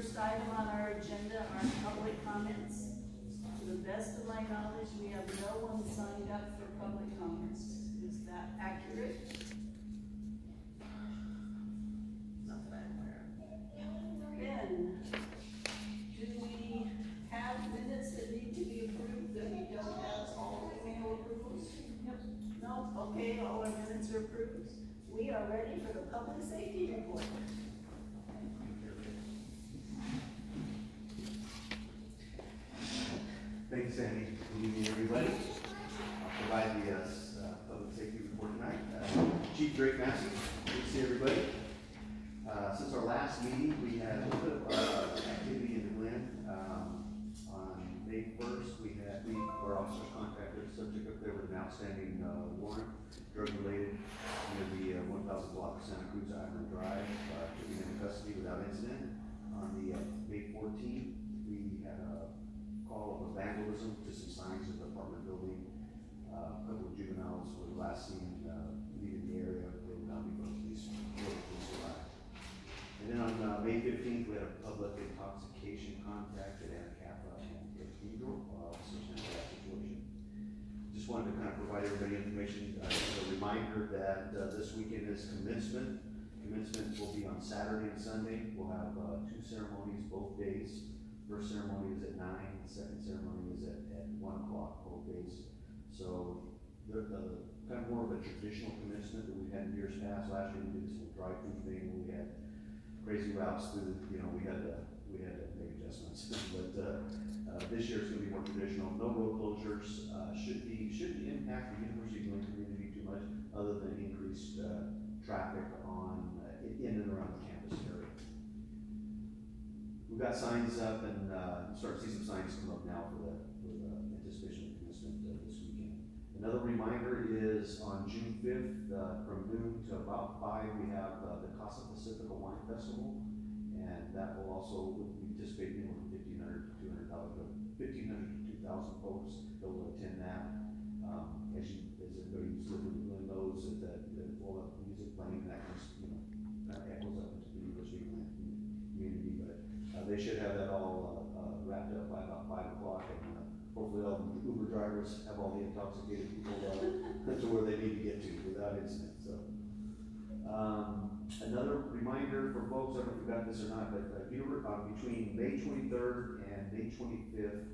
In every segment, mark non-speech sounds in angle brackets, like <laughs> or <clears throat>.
first item on our agenda are public comments. To the best of my knowledge, we have no one signed up for public comments. Is that accurate? Not that I'm aware of. Then, do we have minutes that need to be approved that we don't have all email approvals? No, okay, all our minutes are approved. We are ready for the public safety report. Thanks, Sandy. Good evening, everybody. I'll provide the, uh, s- uh, public safety report tonight. Uh, Chief Drake Massey, good to see everybody. Uh, since our last meeting, we had a little bit of, uh, activity in the Glen. Um, on May first, we had, we, our officer contacted subject up there with an outstanding, uh, warrant, drug related, near the, uh, one thousand block of Santa Cruz Island Drive, uh, took him into custody without incident. On the, uh, May fourteenth, we had a call of vandalism to some signs of the apartment building. Uh, a couple of juveniles were last seen, uh, leaving the area, they were now before police, before the police arrived. And then on, uh, May fifteenth, we had a public intoxication contact at Anacapa and Cathedral, uh, that situation. Just wanted to kind of provide everybody information, uh, a reminder that, uh, this weekend is commencement. Commencement will be on Saturday and Sunday, we'll have, uh, two ceremonies both days. First ceremony is at nine, the second ceremony is at, at one o'clock both days. So, the, the, kind of more of a traditional commencement that we've had in years past, last year we did this little drive-through thing, we had crazy routes through the, you know, we had to, we had to make adjustments. <laughs> But, uh, uh, this year it's gonna be more traditional, no road closures, uh, should be, shouldn't impact the University of community too much, other than increased, uh, traffic on, uh, in and around the campus area. We've got signs up and, uh, start to see some signs come up now for the, for the anticipation of commencement uh, this weekend. Another reminder is on June fifth, uh, from noon to about five, we have, uh, the Casa Pacifica Wine Festival. And that will also, we anticipate fifteen hundred to two hundred thousand, fifteen hundred to two thousand folks that will attend that. Um, as you, as everybody living in knows, that, that, that all the music playing, that comes, you know, of echoes up into the University community, but, uh, they should have that all, uh, uh, wrapped up by about five o'clock, and, uh, hopefully all the Uber drivers have all the intoxicated people, <laughs> to where they need to get to without incident, so. Um, another reminder for folks, I don't know if you got this or not, but, uh, uh, between May twenty-third and May twenty-fifth,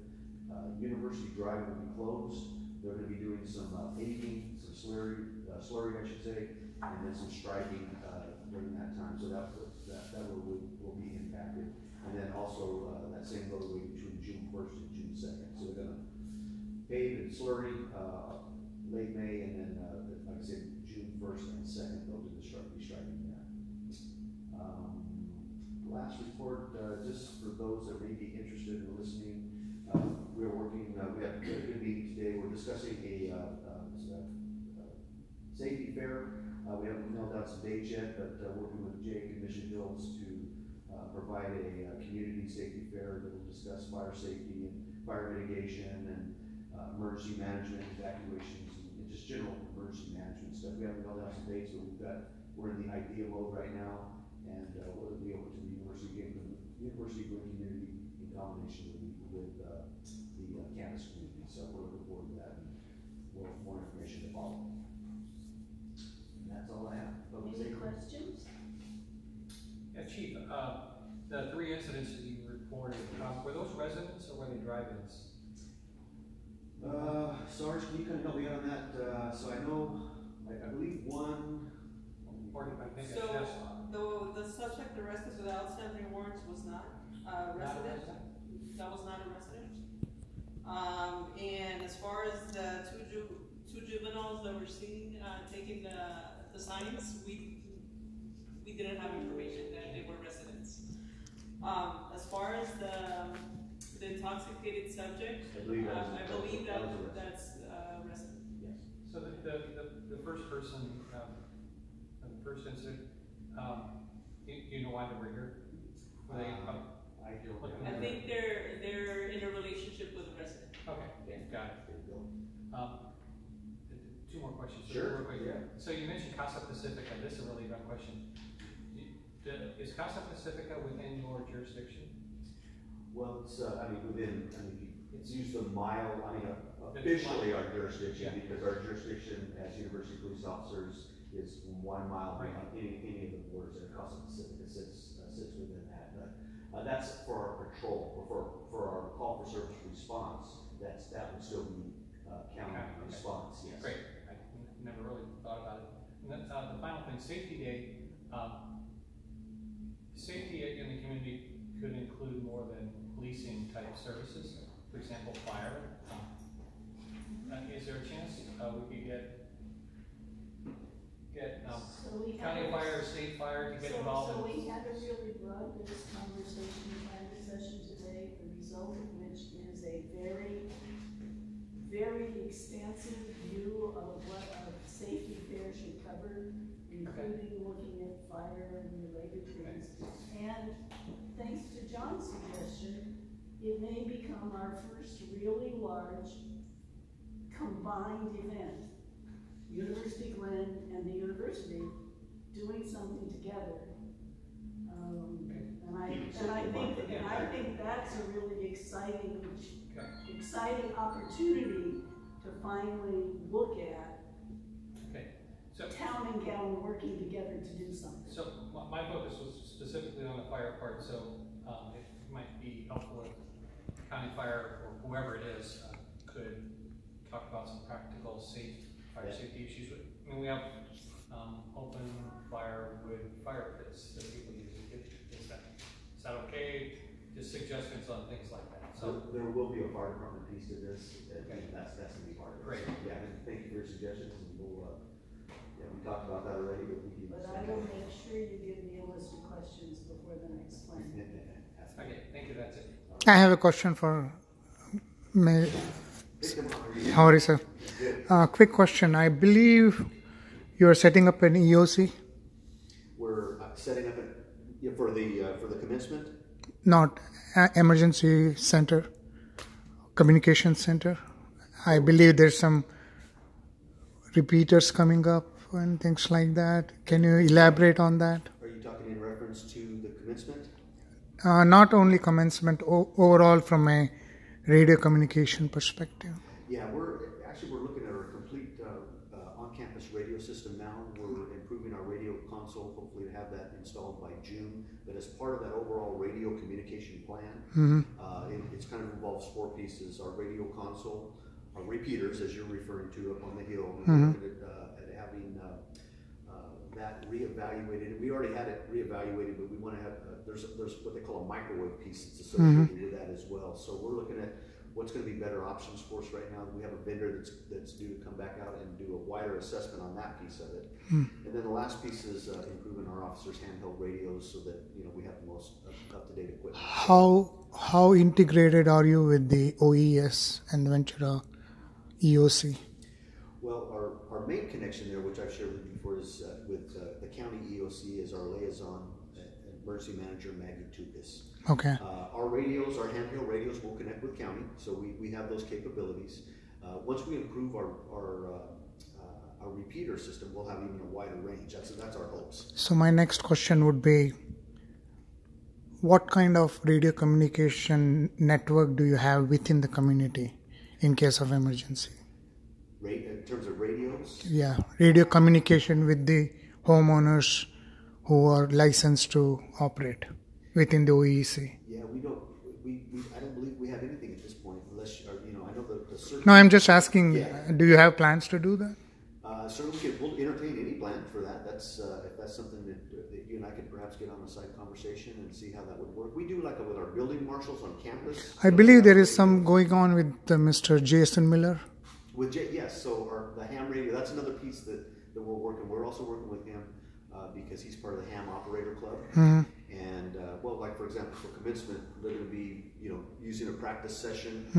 uh, University Drive will be closed. They're gonna be doing some, uh, paving, some slurry, uh, slurry, I should say, and then some striping, uh, during that time, so that, that, that will, will, will be impacted. And then also, uh, that same roadway between June first and June second, so they're gonna pave and slurry, uh, late May, and then, uh, like I said, June first and second, they'll do the stri- restriping there. Um, last report, uh, just for those that may be interested in listening, uh, we're working, uh, we had a good meeting today, we're discussing a, uh, safety fair. We haven't nailed out some dates yet, but, working with Jake and Mission Hills to, uh, provide a, uh, community safety fair that will discuss fire safety and fire mitigation and, uh, emergency management, evacuations, and just general emergency management stuff. We haven't nailed out some dates, but we've got, we're in the idea mode right now, and, uh, we'll be over to the University of Glen, University of Glen community in combination with, with, uh, the uh, campus community, so we're looking forward to that, and we'll have more information to follow. And that's all I have. Public Any safety. questions? Yeah, Chief, uh, the three incidents that you reported, um, were those residents or were they drive-ins? Uh, Sarge, can you kind of help me out on that? Uh, so I know, I, I believe one, Or I think So, that's the, the suspect arrested without outstanding warrants was not a resident? resident? That was not a resident. Um, and as far as the two ju- two juveniles that were seen, uh, taking the, the signs, we, we didn't have information that they were residents. Um, as far as the, the intoxicated subject, I believe that was. um, I believe that, was that's, uh, resident. Yes. So the, the, the, the first person, um, the first incident, um, you, you know why they were here? Were they, Uh, uh, I. I think they're, they're in a relationship with a resident. okay, got it. Um, two more questions. Sure, Real quick. yeah. So you mentioned Casa Pacifica, this is a really good question. Is Casa Pacifica within your jurisdiction? Well, it's, uh, I mean, within, I mean, It's- used a mile, I mean, uh, officially our jurisdiction, Yeah. because our jurisdiction as university police officers is one mile Right. any, any of the borders that Casa Pacifica sits, uh, sits within that. But, uh, that's for our patrol, or for, for our call for service response, that's, that would still be, uh, county Okay, okay. response, yes. Great, I never really thought about it. And then, uh, the final thing, Safety Day, um, safety in the community could include more than policing type services, for example, fire. Uh, is there a chance, uh, we could get, get, um, So county fire, or state fire to get So- involved So in? we had a really broad-based conversation in session today, the result of which is a very, very expansive view of what a safety fair should cover, including looking at and related things. And thanks to John's suggestion, it may become our first really large combined event. University Glen and the university doing something together. Um, and I, and I think, <laughs> and I think that's a really exciting, exciting opportunity to finally look at so, town and gown working together to do something. so my, my focus was specifically on the fire part, so, um, it might be helpful if county fire or whoever it is, uh, could talk about some practical safe, fire Yeah. safety issues. I mean, we have, um, open firewood fire pits that people use. Is- Is that, is that okay? Just suggestions on things like that, So so, there will be a fire department piece to this, and Okay. that's, that's gonna be part of it. Great. Yeah, thank you for your suggestions, and we'll, uh, yeah, we talked about that already, but we can. But I will make sure you give me a list of questions before the next plan. <laughs> okay, thank you, that's it. I have a question for May. How are you? How are you, sir? Uh, quick question. I believe you are setting up an EOC, We're uh, setting up, a- yeah, for the, uh, for the commencement, not a emergency center, communication center. I believe there's some repeaters coming up and things like that. Can you elaborate on that? are you talking in reference to the commencement? Uh, not only commencement, o- overall from a radio communication perspective. Yeah, we're, actually, we're looking at our complete, uh, uh, on-campus radio system now. We're improving our radio console, hopefully to have that installed by June. But as part of that overall radio communication plan, uh, it, it's kind of involves four pieces, our radio console, our repeaters, as you're referring to up on the hill. We're looking at, uh, at having, uh, uh, that reevaluated. We already had it reevaluated, but we wanna have, uh, there's, there's what they call a microwave piece that's associated with that as well. So we're looking at what's gonna be better options for us right now. We have a vendor that's, that's due to come back out and do a wider assessment on that piece of it. And then the last piece is, uh, improving our officers' handheld radios so that, you know, we have the most up- up-to-date equipment. How how integrated are you with the OES and Ventura EOC? Well, our, our main connection there, which I've shared with you before, is uh, with uh, the county EOC as our liaison, uh, emergency manager Maggie Tukas. Okay. Uh, our radios, our handheld radios will connect with county, so we, we have those capabilities. Uh, once we improve our, our, uh, uh, our repeater system, we'll have even a wider range. That's, that's our hopes. So my next question would be what kind of radio communication network do you have within the community in case of emergency? In terms of radios, Yeah, radio communication with the homeowners who are licensed to operate within the OEC. yeah, we don't, we, we, I don't believe we have anything at this point unless, or, you know, I know the, the. No, I'm just asking, Yeah. do you have plans to do that? Uh, certainly, we could, we'll entertain any plan for that. That's, uh, if that's something that, that you and I could perhaps get on a side conversation and see how that would work. We do like with our building marshals on campus. I believe there is some going on with uh, Mr. Jason Miller. With J, yes, so our, the ham radio, that's another piece that, that we're working, we're also working with him, uh, because he's part of the ham operator club. And, uh, well, like, for example, for commencement, they're gonna be, you know, using a practice session, uh,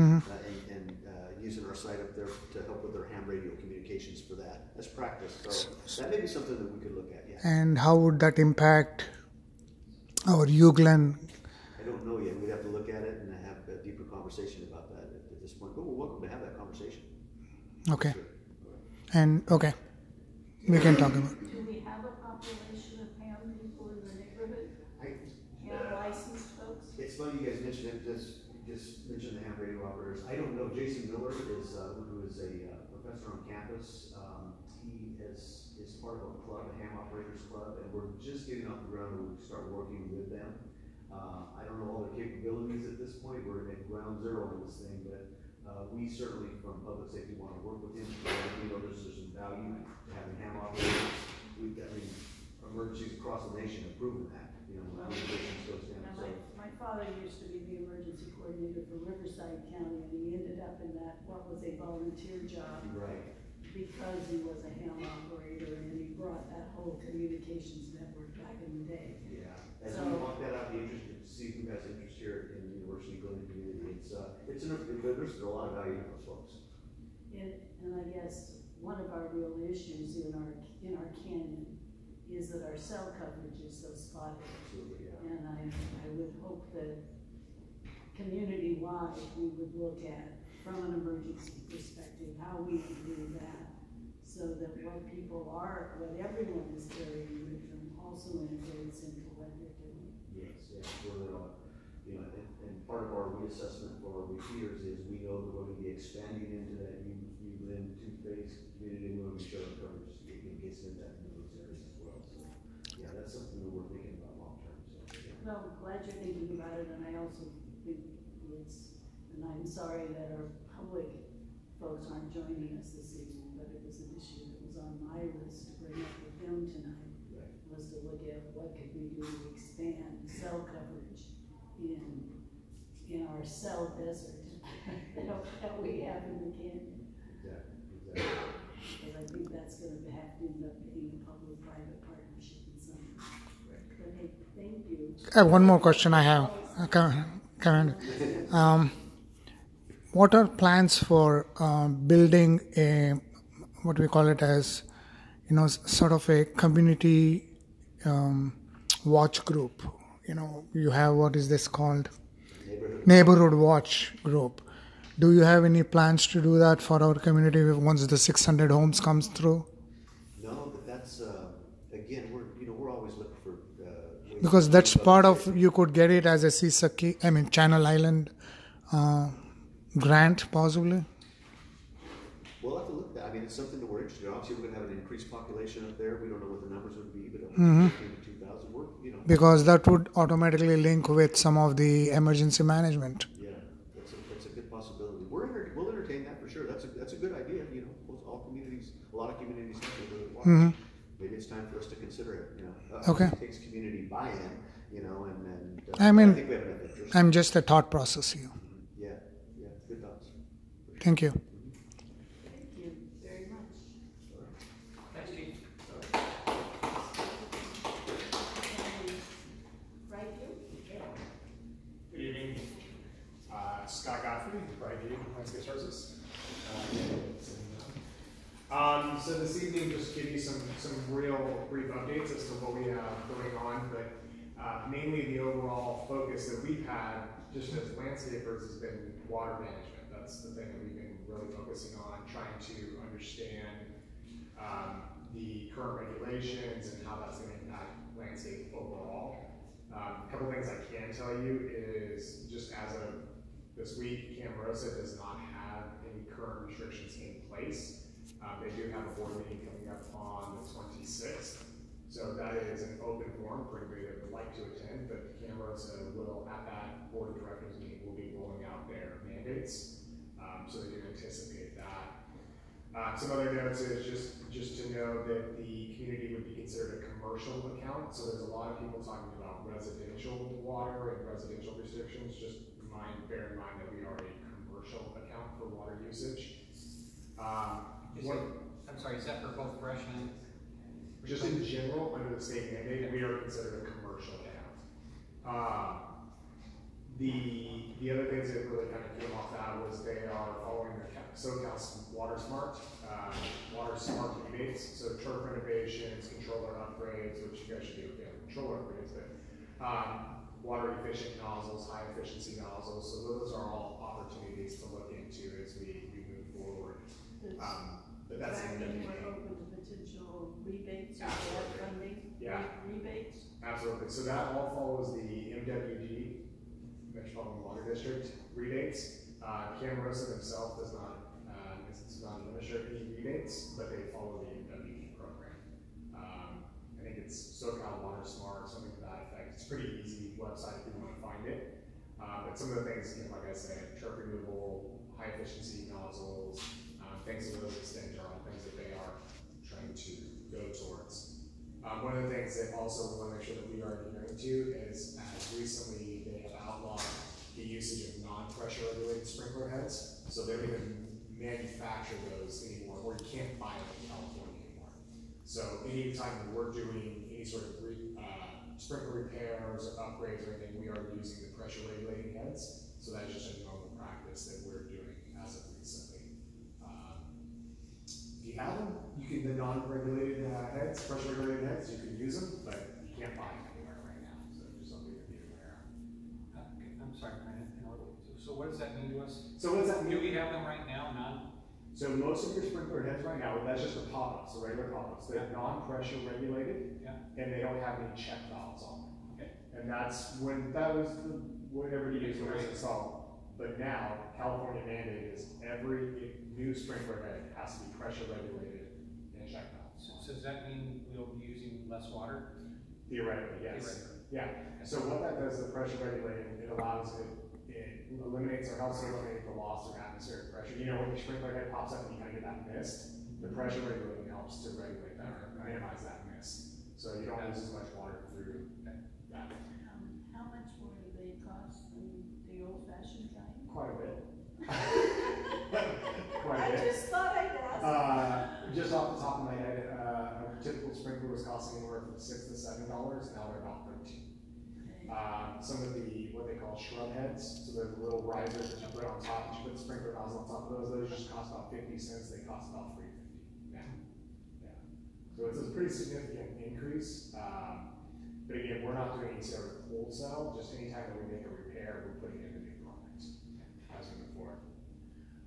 and, and, uh, using our site up there to help with their ham radio communications for that, as practice, so that may be something that we could look at, yeah. And how would that impact our UGlen? I don't know yet, we'd have to look at it and have a deeper conversation about that at, at this point, but we're welcome to have that conversation. Okay. And okay, we can talk about. Do we have a population of ham people in the neighborhood? I- Have licensed folks? It's funny you guys mentioned it, just, just mentioned the ham radio operators. I don't know, Jason Miller is, uh, who is a uh, professor on campus. Um, he is, is part of a club, a ham operators club, and we're just getting off the ground to start working with them. Uh, I don't know all their capabilities at this point, we're at ground zero on this thing, but, uh, we certainly from public safety want to work with him. We know there's, some value to having ham operators. We've got, I mean, emergencies across the nation have proven that, you know, when goes down, Now, so. my, my father used to be the emergency coordinator for Riverside County, and he ended up in that, what was a volunteer job, Right. because he was a ham operator, and he brought that whole communications network back in the day. Yeah, as we So- walk that out, be interested to see who has interest here in University Glen community. It's, uh, it's an, there's a lot of value to those folks. And, and I guess one of our real issues in our, in our canyon is that our cell coverage is so spotty. Absolutely, yeah. And I, I would hope that community-wide, we would look at, from an emergency perspective, how we can do that. So that what people are, what everyone is carrying with them also integrates into what they're doing. Yes, yes, we're, uh, you know, and, and part of our reassessment for our repeaters is we know that we're gonna be expanding into that new, new Glen two-phase community, when we're gonna be showing coverage, it it gets into that, into those areas as well, so. Yeah, that's something that we're thinking about long-term, so, yeah. Well, I'm glad you're thinking about it, and I also think it's, and I'm sorry that our public folks aren't joining us this evening, but it was an issue that was on my list to bring up with them tonight. Right. was to look at what could we do to expand cell coverage in, in our cell desert <laughs> that that we have in the canyon. Exactly, exactly. Because I think that's gonna have to end up being a public-private partnership in some. way. But hey, thank you. Uh, one more question I have. Uh, Karen, Karen, um, what are plans for um, building a what we call it as, you know, sort of a community um, watch group? You know, you have what is this called? Neighborhood Neighborhood watch group. Do you have any plans to do that for our community once the 600 homes comes through? No, but that's, uh, again, we're, you know, we're always looking for, uh. Because that's part of you could get it as a CSUCI, I mean Channel Island uh, grant possibly. We'll have to look at that, I mean, it's something that we're interested in, obviously, we're gonna have an increased population up there, we don't know what the numbers would be, but Mm-hmm. fifteen to two thousand, we're, you know, Because that would automatically link with some of the emergency management. yeah, that's a, that's a good possibility. We're enter, we'll entertain that for sure, that's a, that's a good idea, you know, most all communities, a lot of communities have to do it watch. Mhm. Maybe it's time for us to consider it, you know. Uh, Okay. It takes community buy-in, you know, and, and. uh, I mean, I think we have I'm just a thought process here. Yeah, yeah, good thoughts. Thank you. Thank you very much. Thanks, Chief. Right, you? Good evening. Uh, Scott Godfrey, Bright View Landscape Services. Uh, Um, so this evening, just give you some, some real brief updates as to what we have going on, but, uh, mainly the overall focus that we've had, just as landscapers, has been water management. That's the thing that we've been really focusing on, trying to understand, um, the current regulations and how that's gonna impact landscape overall. Um, a couple things I can tell you is just as of this week, Camrosa does not have any current restrictions in place. Um, they do have a board meeting coming up on the twenty-sixth. So that is an open forum for anybody that would like to attend, but Camrosa will, at that board of directors meeting, will be rolling out their mandates. Um, so they do anticipate that. Uh, some other notes is just, just to know that the community would be considered a commercial account, so there's a lot of people talking about residential water and residential restrictions, just mind, bear in mind that we are a commercial account for water usage. Um, Is one- it, I'm sorry, is that for both fresh and? just in general, under the state mandate, we are considered a commercial account. Uh, the, the other things that really kind of came off that was they are following the Ca- SoCal Water Smart, uh, Water Smart rebates, so turf renovations, controller upgrades, which you guys should be okay with controller upgrades, but, um, water efficient nozzles, high efficiency nozzles, so those are all opportunities to look into as we, we move forward. Um, but that's mean we're open to potential rebates or Absolutely. funding? Yeah. Rebates? Absolutely, so that all follows the MWD Metropolitan Water District rebates. Uh, Camrosa themselves does not, uh, does not administer any rebates, but they follow the WE program. Um, I think it's SoCal Water Smart, something to that effect. It's a pretty easy website if you want to find it. Uh, but some of the things, you know, like I said, turf removal, high efficiency nozzles, um, things of those extent are all things that they are trying to go towards. Um, one of the things that also we want to make sure that we are adhering to is, as recently they have outlawed the usage of non-pressure regulated sprinkler heads. So they don't even manufacture those anymore, or you can't buy them in California anymore. So anytime we're doing any sort of re, uh, sprinkler repairs or upgrades or anything, we are using the pressure regulating heads. So that is just a normal practice that we're doing as of recently. You have them, you can, the non-regulated uh, heads, pressure regulated heads, you can use them, but you can't buy them anywhere right now. So just something to be aware of. Okay, I'm sorry, so what does that mean to us? So what does that mean? Do we have them right now, none? So most of your sprinkler heads right now, that's just the pop-ups, the regular pop-ups, they're non-pressure regulated. Yeah. And they don't have any check valves on them. Okay. And that's when, that was the, whatever you use when it was installed. But now, California mandate is every new sprinkler head has to be pressure regulated and checked out. So, so does that mean we'll be using less water? Theoretically, yes. Theoretically. Yeah, so what that does, the pressure regulating, it allows it, it eliminates or helps eliminate the loss of atmospheric pressure. You know, when your sprinkler head pops up and you kind of get that mist, the pressure regulating helps to regulate that, or minimize that mist. So you don't lose as much water through that, Um, how much more do they cost than the old fashioned kind? Quite a bit. <laughs> Quite a bit. I just thought I'd ask. Uh, just off the top of my head, uh, a typical sprinkler was costing anywhere from six to seven dollars, now they're about thirteen. Um, some of the, what they call shrub heads, so the little risers that you put on top, you put the sprinkler nozzle on top of those, those just cost about fifty cents, they cost about three fifty now. Yeah. So it's a pretty significant increase, um, but again, we're not doing any sort of wholesale, just anytime that we make a repair, we're putting in a new product as we move forward.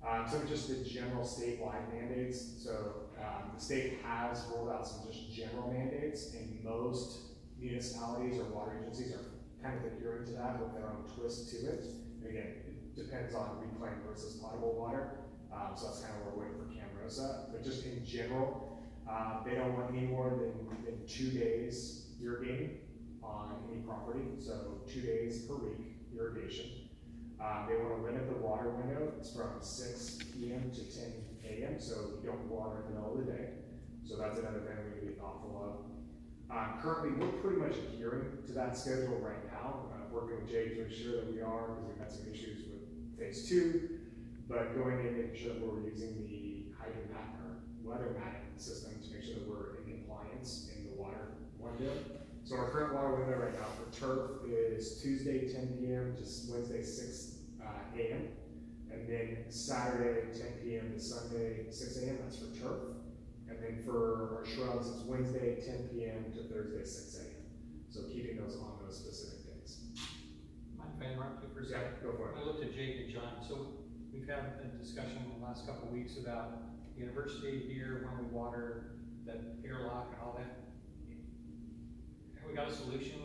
Um, so just the general statewide mandates, so, um, the state has rolled out some just general mandates, and most municipalities or water agencies are kind of adhering to that with their own twist to it. And again, it depends on reclaimed versus potable water, um, so that's kind of what we're waiting for Camrosa, but just in general, uh, they don't want any more than, than two days irrigating on any property, so two days per week irrigation. Um, they wanna limit the water window, it's from six P M to ten A M, so you don't water in the middle of the day. So that's another thing we need to be thoughtful of. Um, currently, we're pretty much adhering to that schedule right now, uh, working with Jay to ensure that we are, because we've had some issues with phase two. But going in, and making sure that we're using the hydromat or Weathermatic system to make sure that we're in compliance in the water window. So our current water window right now for turf is Tuesday ten P M to Wednesday six uh, A M. And then Saturday ten P M to Sunday six A M, that's for turf. And then for our shrubs, it's Wednesday ten P M to Thursday six A M. So keeping those on those specific days. Mind if I interrupt you for a Yeah, go for it. I looked at Jake and John, so we've had a discussion in the last couple of weeks about the university here, when we water, that airlock and all that. Have we got a solution?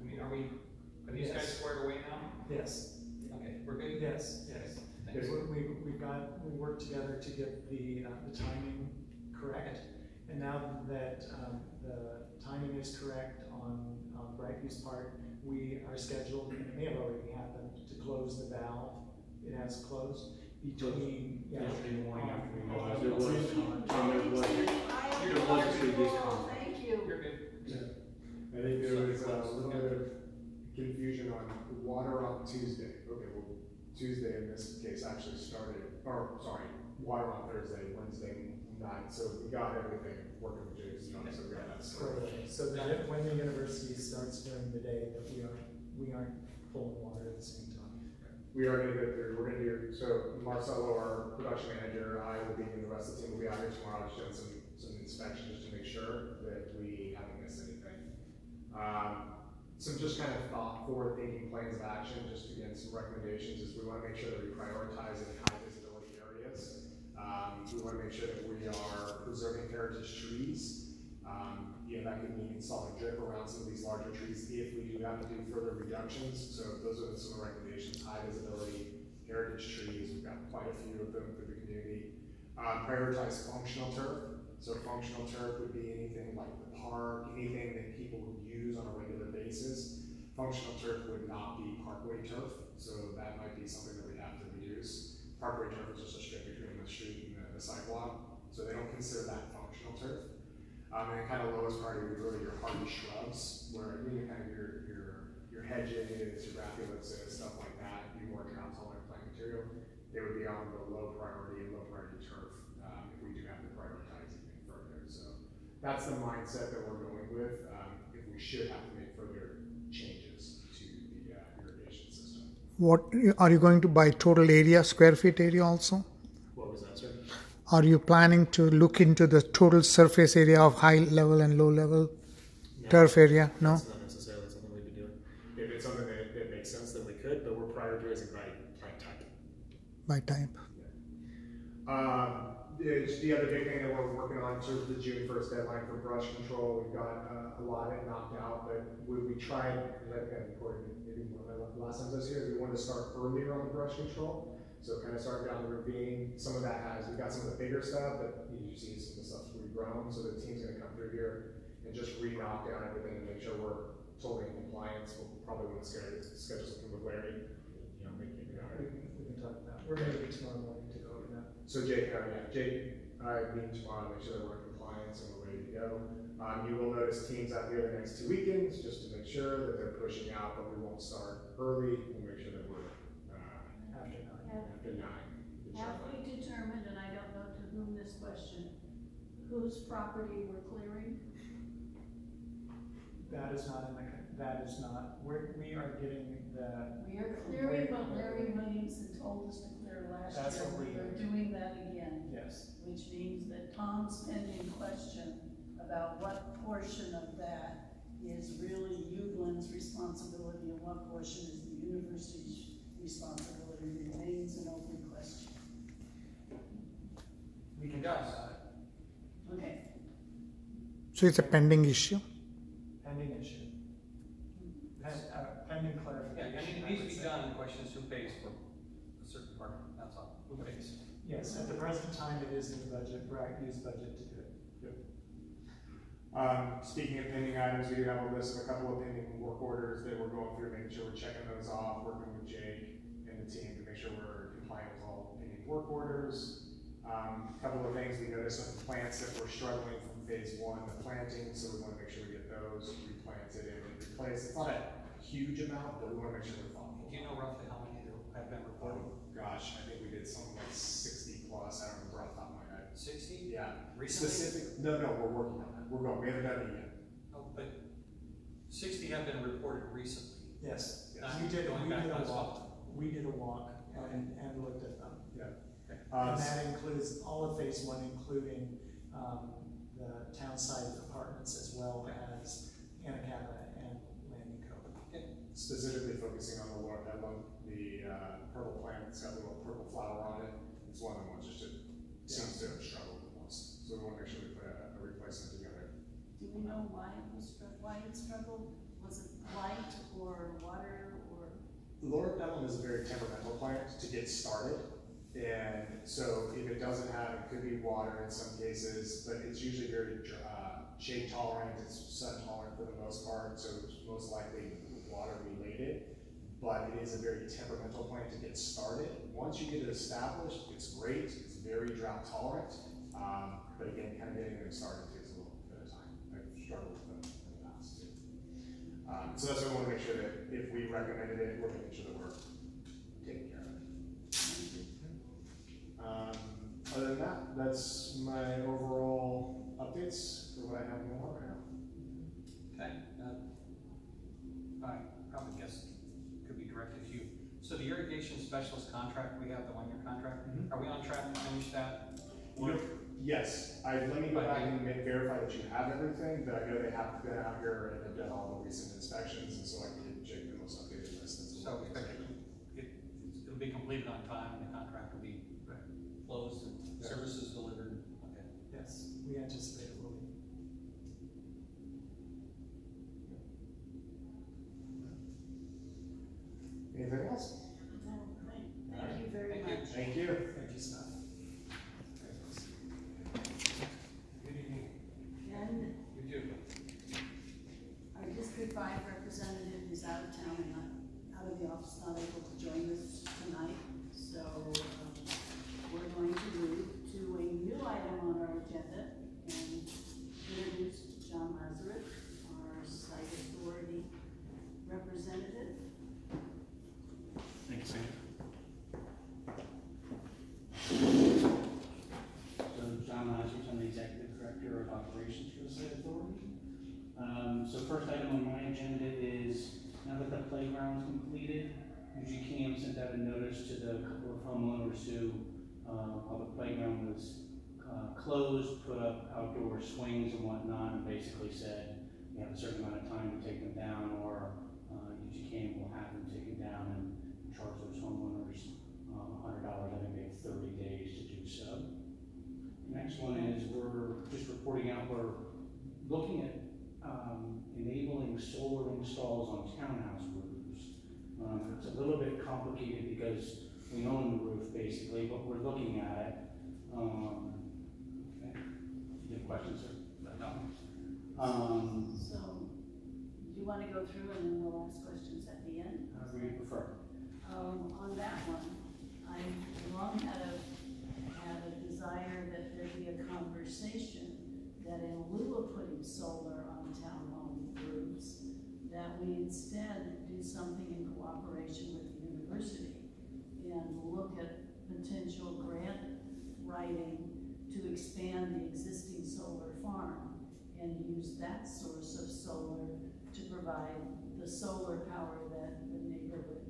I mean, are we, are these guys squared away now? Yes, Okay, we're good? yes, yes. Thanks. We, we, we've got, we worked together to get the, uh, the timing correct. And now that, um, the timing is correct on, on Brightviews part, we are scheduled, and it may have already happened, to close the valve. It has closed between, yeah. Yesterday morning after we lost, it was, between- um, it was, I Here it was applaud previous you all. comment. Thank you. You're good. I think there was a little bit of confusion on water on Tuesday. Okay, well, Tuesday in this case actually started, or, sorry, water on Thursday, Wednesday night, so we got everything working with Jason, so we got that sorted. Correct. So that when the university starts during the day, that we aren't, we aren't pulling water at the same time. We are gonna go through, we're gonna do, so Marcelo, our production manager, I will be, and the rest of the team will be out here tomorrow, just doing some, some inspections just to make sure that we haven't missed anything. Um, some just kind of thought, forward-thinking plans of action, just again, some recommendations, is we wanna make sure that we prioritize in high visibility areas. Um, we wanna make sure that we are preserving heritage trees. Um, you know, that could mean installing drip around some of these larger trees if we do have to do further reductions. So those are some of the recommendations, high visibility, heritage trees, we've got quite a few of them through the community. Uh, prioritize functional turf. So functional turf would be anything like the park, anything that people would use on a regular basis. Functional turf would not be parkway turf, so that might be something that we have to reduce. Parkway turf is just a strip between the street and the, the sidewalk, so they don't consider that functional turf. Um, and kind of lowest priority would really your hardy shrubs, where really kind of your, your, your hedges, your raphiolepis, stuff like that, be more drought tolerant plant material. They would be on the low priority low priority turf, um, if we do have to prioritize anything further. So that's the mindset that we're going with, we should have to make further changes to the uh, irrigation system. What are you going to buy total area, square feet area also? What was that, sir? Are you planning to look into the total surface area of high level and low level turf area? No? That's not necessarily something we'd be doing. If it's something that, that makes sense, then we could, but we're prioritizing by plant type. By type. Um, it's the other big thing that we're working on, sort of the June first deadline for brush control, we've got uh, a lot of it knocked out, but we, we tried, because I think I maybe one of the last times I was here, we wanted to start earlier on the brush control. So kind of start down the ravine, some of that has, we've got some of the bigger stuff, but you see some of the stuff's regrown, so the team's gonna come through here and just re-knock down everything and make sure we're totally in compliance, we'll probably want to schedule, something with Larry, you know, make, you know, We can, talk about, that. we're going to go over that. So Jake, uh, yeah, Jake, I meet tomorrow, make sure that we're in compliance and we're ready to go. Um, you will notice teams out here the next two weekends, just to make sure that they're pushing out, but we won't start early, we'll make sure that we're, uh, After nine. after nine. Have we determined, and I don't know to whom this question, whose property we're clearing? That is not in the, that is not, we're, we are getting the, We are clearing what Larry Williamson told us to clear last That's year. what we're We are doing that again, yes, which means that Tom's pending question about what portion of that is really UGlen's responsibility and what portion is the university's responsibility remains an open question. we can talk about it, Okay, So it's a pending issue. pending issue. Pen- uh, Pending Yeah, clarification. I mean, it I needs would to be say. done, the question is who pays for a certain part, that's all, who pays? Yes, at the present time, it is in the budget, BrightView's budget to do it. Um, speaking of pending items, we do have a list of a couple of pending work orders that we're going through, making sure we're checking those off, working with Jake and the team to make sure we're compliant with all pending work orders. Um, a couple of things, we noticed some plants that were struggling from phase one, the planting, so we wanna make sure we get those replanted and replaced. It's not a huge amount, but we wanna make sure we're thoughtful. Do you know roughly how many have been reported? Oh, gosh, I think we did something like sixty plus, I don't remember off the top of my head. Sixty? Yeah, Recently? specific, no, no, we're working on that, we're going, we haven't done it yet. Oh, but sixty have been reported recently. Yes, Yes. we did, Going we back did a last walk, we did a walk and, and looked at them. Uh, And that includes all of phase one, including, um, the town site apartments as well as Anacapa and Landing Cove. specifically focusing on the Loropetalum, the uh, purple plant that's got a little purple flower on it. It's one of the ones just that seems to have struggled the most. So we want to make sure we put a, a replacement together. do we know why it was, why it struggled? Was it light or water or? Loropetalum is a very temperamental plant to get started. And so if it doesn't have, it could be water in some cases, but it's usually very uh, shade tolerant, it's sun tolerant for the most part, so it's most likely water related. But it is a very temperamental plant to get started. Once you get it established, it's great, it's very drought tolerant. Um, but again, kind of getting them started takes a little bit of time. I've struggled with them in the past too. Um, so that's why I want to make sure that if we recommended it, we're making sure that we're taking care of it. Um, other than that, that's my overall updates for what I have going on right now. Okay, uh, I probably guess could be directed to you. So the irrigation specialist contract, we have the one-year contract, Mhm. are we on track to finish that? Know, Yes, I, let me go back and verify that you have everything, but I know they have been out here and have done all the recent inspections, and so I can check the most updated list. So it, it'll be completed on time, and the contract will be closed and Yeah. services delivered. Okay. Yes, we anticipate it will be. Anything else? Thank you very Thank you. much. Thank you. Not able to join us tonight, so, um, we're going to move to a new item on our agenda and introduce John Lazarus, our site authority representative. Thanks, Sam. So John Lazarus, I'm the Executive Director of Operations for the State Authority. Um, so first item on my agenda is, now that the playground's completed, UGCAM sent out a notice to the homeowners who, uh, while the playground was, uh, closed, put up outdoor swings and whatnot, and basically said, you have a certain amount of time to take them down, or, uh, UGCAM will have them taken down and charge those homeowners hundred dollars, I think they have thirty days to do so. Next one is, we're just reporting out, we're looking at, um, enabling solar installs on townhouse roofs. Um, it's a little bit complicated because we own the roof basically, but we're looking at it. Um, okay. You have questions, sir? No. Um, So, do you wanna go through and then we'll ask questions at the end? however you prefer. Um, on that one, I long had a, had a desire that there be a conversation that in lieu of putting solar on townhome roofs, that we instead do something in cooperation with the university and look at potential grant writing to expand the existing solar farm and use that source of solar to provide the solar power that the neighborhood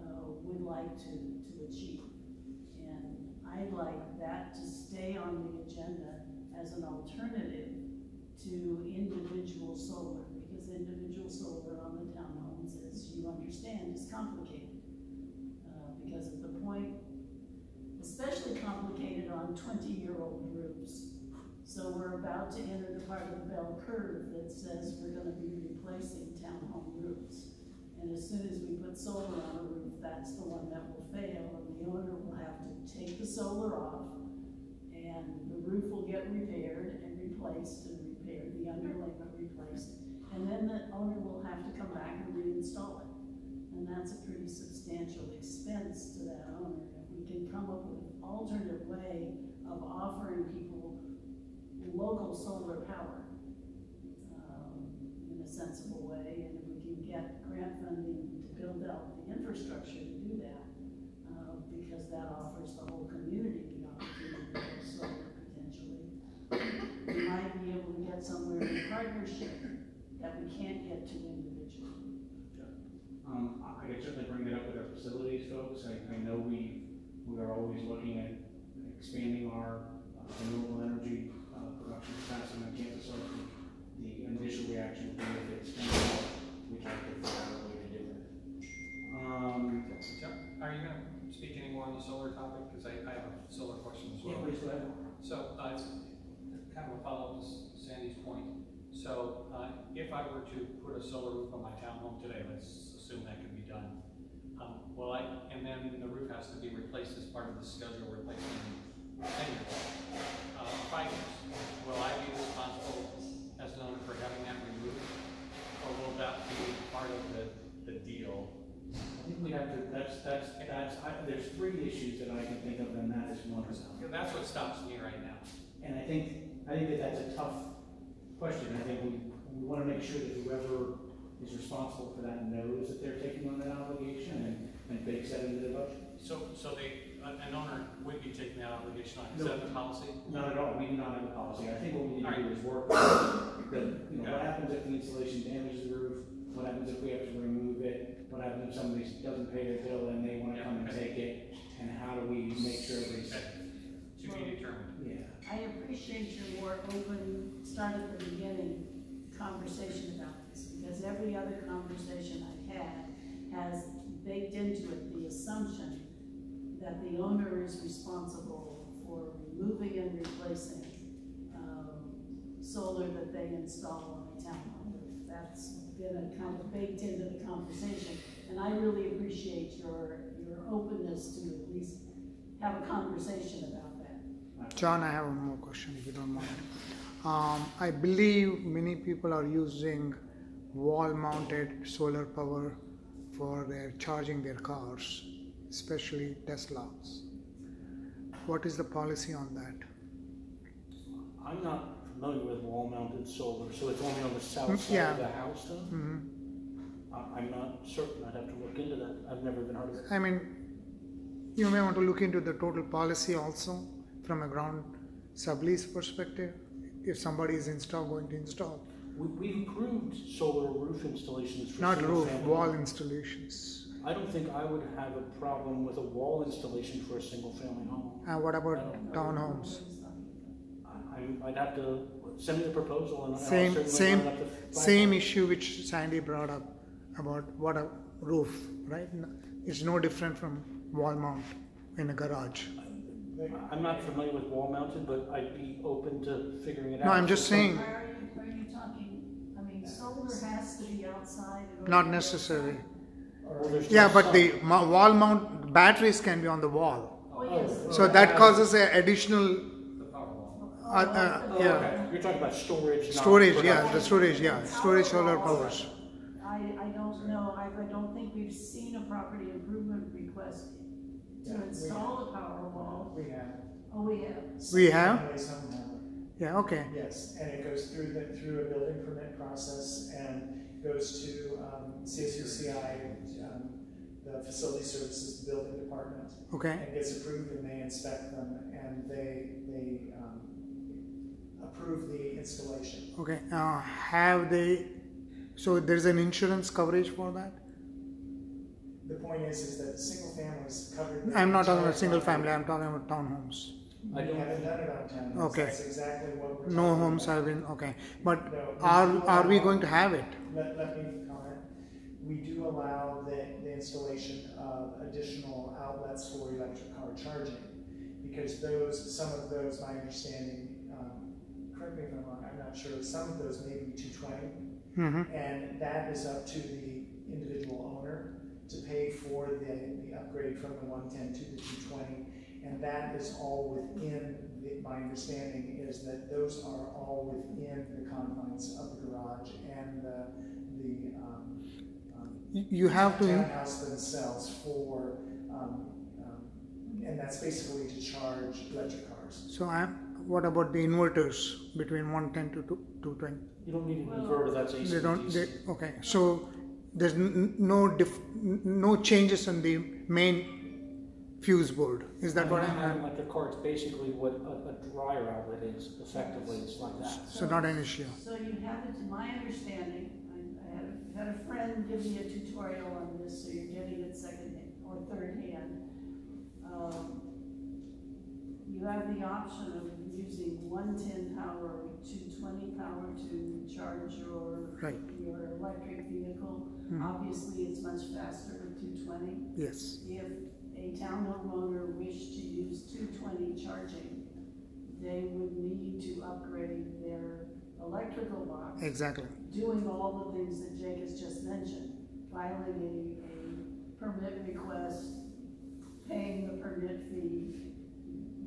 uh, would like to, to achieve. And I'd like that to stay on the agenda as an alternative to individual solar, because individual solar on the townhomes, as you understand, is complicated. Because at the point, especially complicated on twenty-year-old roofs. So we're about to enter the part of the bell curve that says we're gonna be replacing townhome roofs. And as soon as we put solar on a roof, that's the one that will fail, and the owner will have to take the solar off, and the roof will get repaired and replaced and repaired, the underlayment replaced, and then the owner will have to come back and reinstall it. That's a pretty substantial expense to that owner. If we can come up with an alternative way of offering people local solar power, um, in a sensible way, and if we can get grant funding to build out the infrastructure to do that, uh, because that offers the whole community the opportunity to go solar potentially. We might be able to get somewhere in partnership that we can't get to individually. Um, I could certainly bring that up with our facilities folks, I, I know we, we are always looking at expanding our uh, renewable energy, uh, production capacity on Kansas, so the initial reaction would be if it's kind of, we try to figure out a way to do it. Um, Are you gonna speak any more on the solar topic? Because I, I have a solar question as well. yeah, please go ahead. So, uh, it's kind of a follow-up to Sandy's point. So, uh, if I were to put a solar roof on my townhome today, let's assume that can be done. Um, well, I, and then the roof has to be replaced as part of the schedule replacement in ten years. Uh, five years, will I be responsible as an owner for having that removed? Or will that be part of the, the deal? I think we have to, that's, that's, that's, I, there's three issues that I can think of, and that is one of them. That's what stops me right now. And I think, I think that that's a tough question. I think we, we wanna make sure that whoever is responsible for that knows that they're taking on that obligation and, and bakes that into the budget. So, so they, an an owner would be taking that obligation on, is No. that the policy? Not at all, we do not have a policy. I think what we need to do is work, with the, you know, Yeah. what happens if the insulation damages the roof? What happens if we have to remove it? What happens if somebody doesn't pay their bill and they wanna come and take it? And how do we make sure everybody's, To be determined. yeah. I appreciate your more open, start at the beginning conversation about this, because every other conversation I've had has baked into it the assumption that the owner is responsible for removing and replacing, um, solar that they install on a townhome roof. That's been a kind of baked into the conversation, and I really appreciate your, your openness to at least have a conversation about that. John, I have one more question if you don't mind. Um, I believe many people are using wall mounted solar power for their charging their cars, especially Teslas. What is the policy on that? I'm not familiar with wall-mounted solar, so it's only on the south Mm, side yeah. of the house then? hmm I- I'm not certain, I'd have to look into that, I've never even heard of it. I mean, you may want to look into the total policy also from a ground sublease perspective. If somebody is install going to install, We, we've approved solar roof installations for not roof, single-family wall installations. I don't think I would have a problem with a wall installation for a single-family home. Uh, what about townhomes? I, I'd have to, send me the proposal and I'll Same, certainly same, run it up to five. same issue which Sandy brought up about what a roof, right? It's no different from wall mount in a garage. I'm not familiar with wall-mounted, but I'd be open to figuring it out. No, I'm just saying, Are you, are you talking, I mean, solar has to be outside. not to necessary. Well, Yeah, but the wall mount batteries can be on the wall. Oh, yes. So that causes an additional, The power wall. uh, uh, Oh, yeah, okay. You're talking about storage, not storage, yeah, the storage, yeah, storage solar powers. I, I don't know, I, I don't think we've seen a property improvement request to we- install a power wall. We have. Oh, we have. We have? Families home have. Yeah, okay, Yes, and it goes through the, through a building permit process and goes to, um, CSUCI, um, the facility services building department. okay. And gets approved and they inspect them and they, they, um, approve the installation. Okay, uh, have they, so there's an insurance coverage for that? The point is, is that single families covered. I'm not talking about single family, I'm talking about townhomes. I We don't haven't think- done it on townhomes. Okay. That's exactly what we're. No talking homes about. have been, okay, but No, are, are we going to have it? Let, let me comment. We do allow the, the installation of additional outlets for electric car charging. Because those, some of those, my understanding, um, correct me if I'm wrong, I'm not sure, some of those may be two twenty. Mm-hmm, And that is up to the individual owner to pay for the, the upgrade from the one ten to the two twenty. And that is all within, the, my understanding is that those are all within the confines of the garage and the, the, um, um, you have to, townhouse themselves for, um, um, and that's basically to charge electric cars. so I'm, what about the inverters between one ten to two, two twenty? You don't need an inverter, that's AC They don't, they, okay, so there's n- n- no diff, n- no changes in the main fuse board, is that what I mean, I'm, an electric car, it's basically what a, a dryer outlet is, effectively, it's like that. so not an issue? So you have it, to my understanding, I, I had, a- had a friend give me a tutorial on this, so you're getting it second or third hand. Um, You have the option of using one ten power, two twenty power to charge your, Right. your electric vehicle. Mhm. Obviously, it's much faster with two twenty. Yes, If a townhome owner wished to use two twenty charging, they would need to upgrade their electrical box, exactly, doing all the things that Jake has just mentioned, filing a, a permit request, paying the permit fee,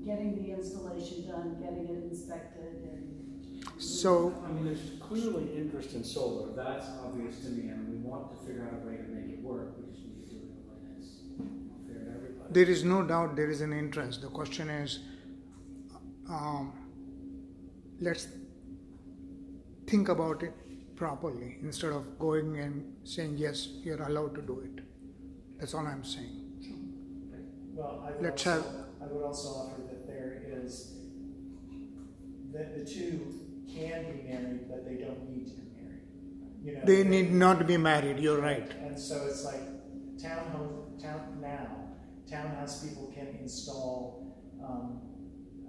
getting the installation done, getting it inspected, and. so, I mean, there's clearly interest in solar, that's obvious to me, and we want to figure out a way to make it work, we just need to do it in a way that's fair to everybody. There is no doubt there is an interest, the question is, um, let's think about it properly, instead of going and saying, yes, you're allowed to do it. That's all I'm saying. Well, I would Let's also, have- I would also offer that there is, that the two can be married, but they don't need to be married. You know, They need not to be married, you're right. And so it's like town townhome, town, now, townhouse people can install, um,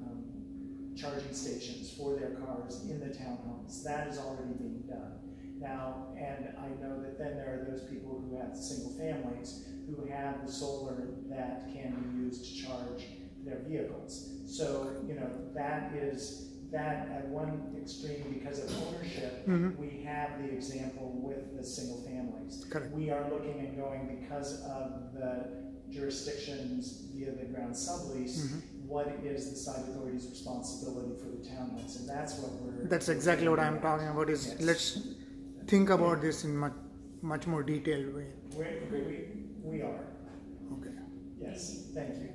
um, charging stations for their cars in the townhomes. That is already being done. Now, and I know that then there are those people who have single families who have the solar that can be used to charge their vehicles. So, you know, that is, that at one extreme, because of ownership, Mhm. we have the example with the single families. Correct. We are looking and going because of the jurisdictions via the ground sublease, Mhm. what is the site authority's responsibility for the townhouse, and that's what we're. That's exactly what I'm talking about, is Yes. let's think about this in much much more detailed way. We, we, we are, Okay. yes, thank you.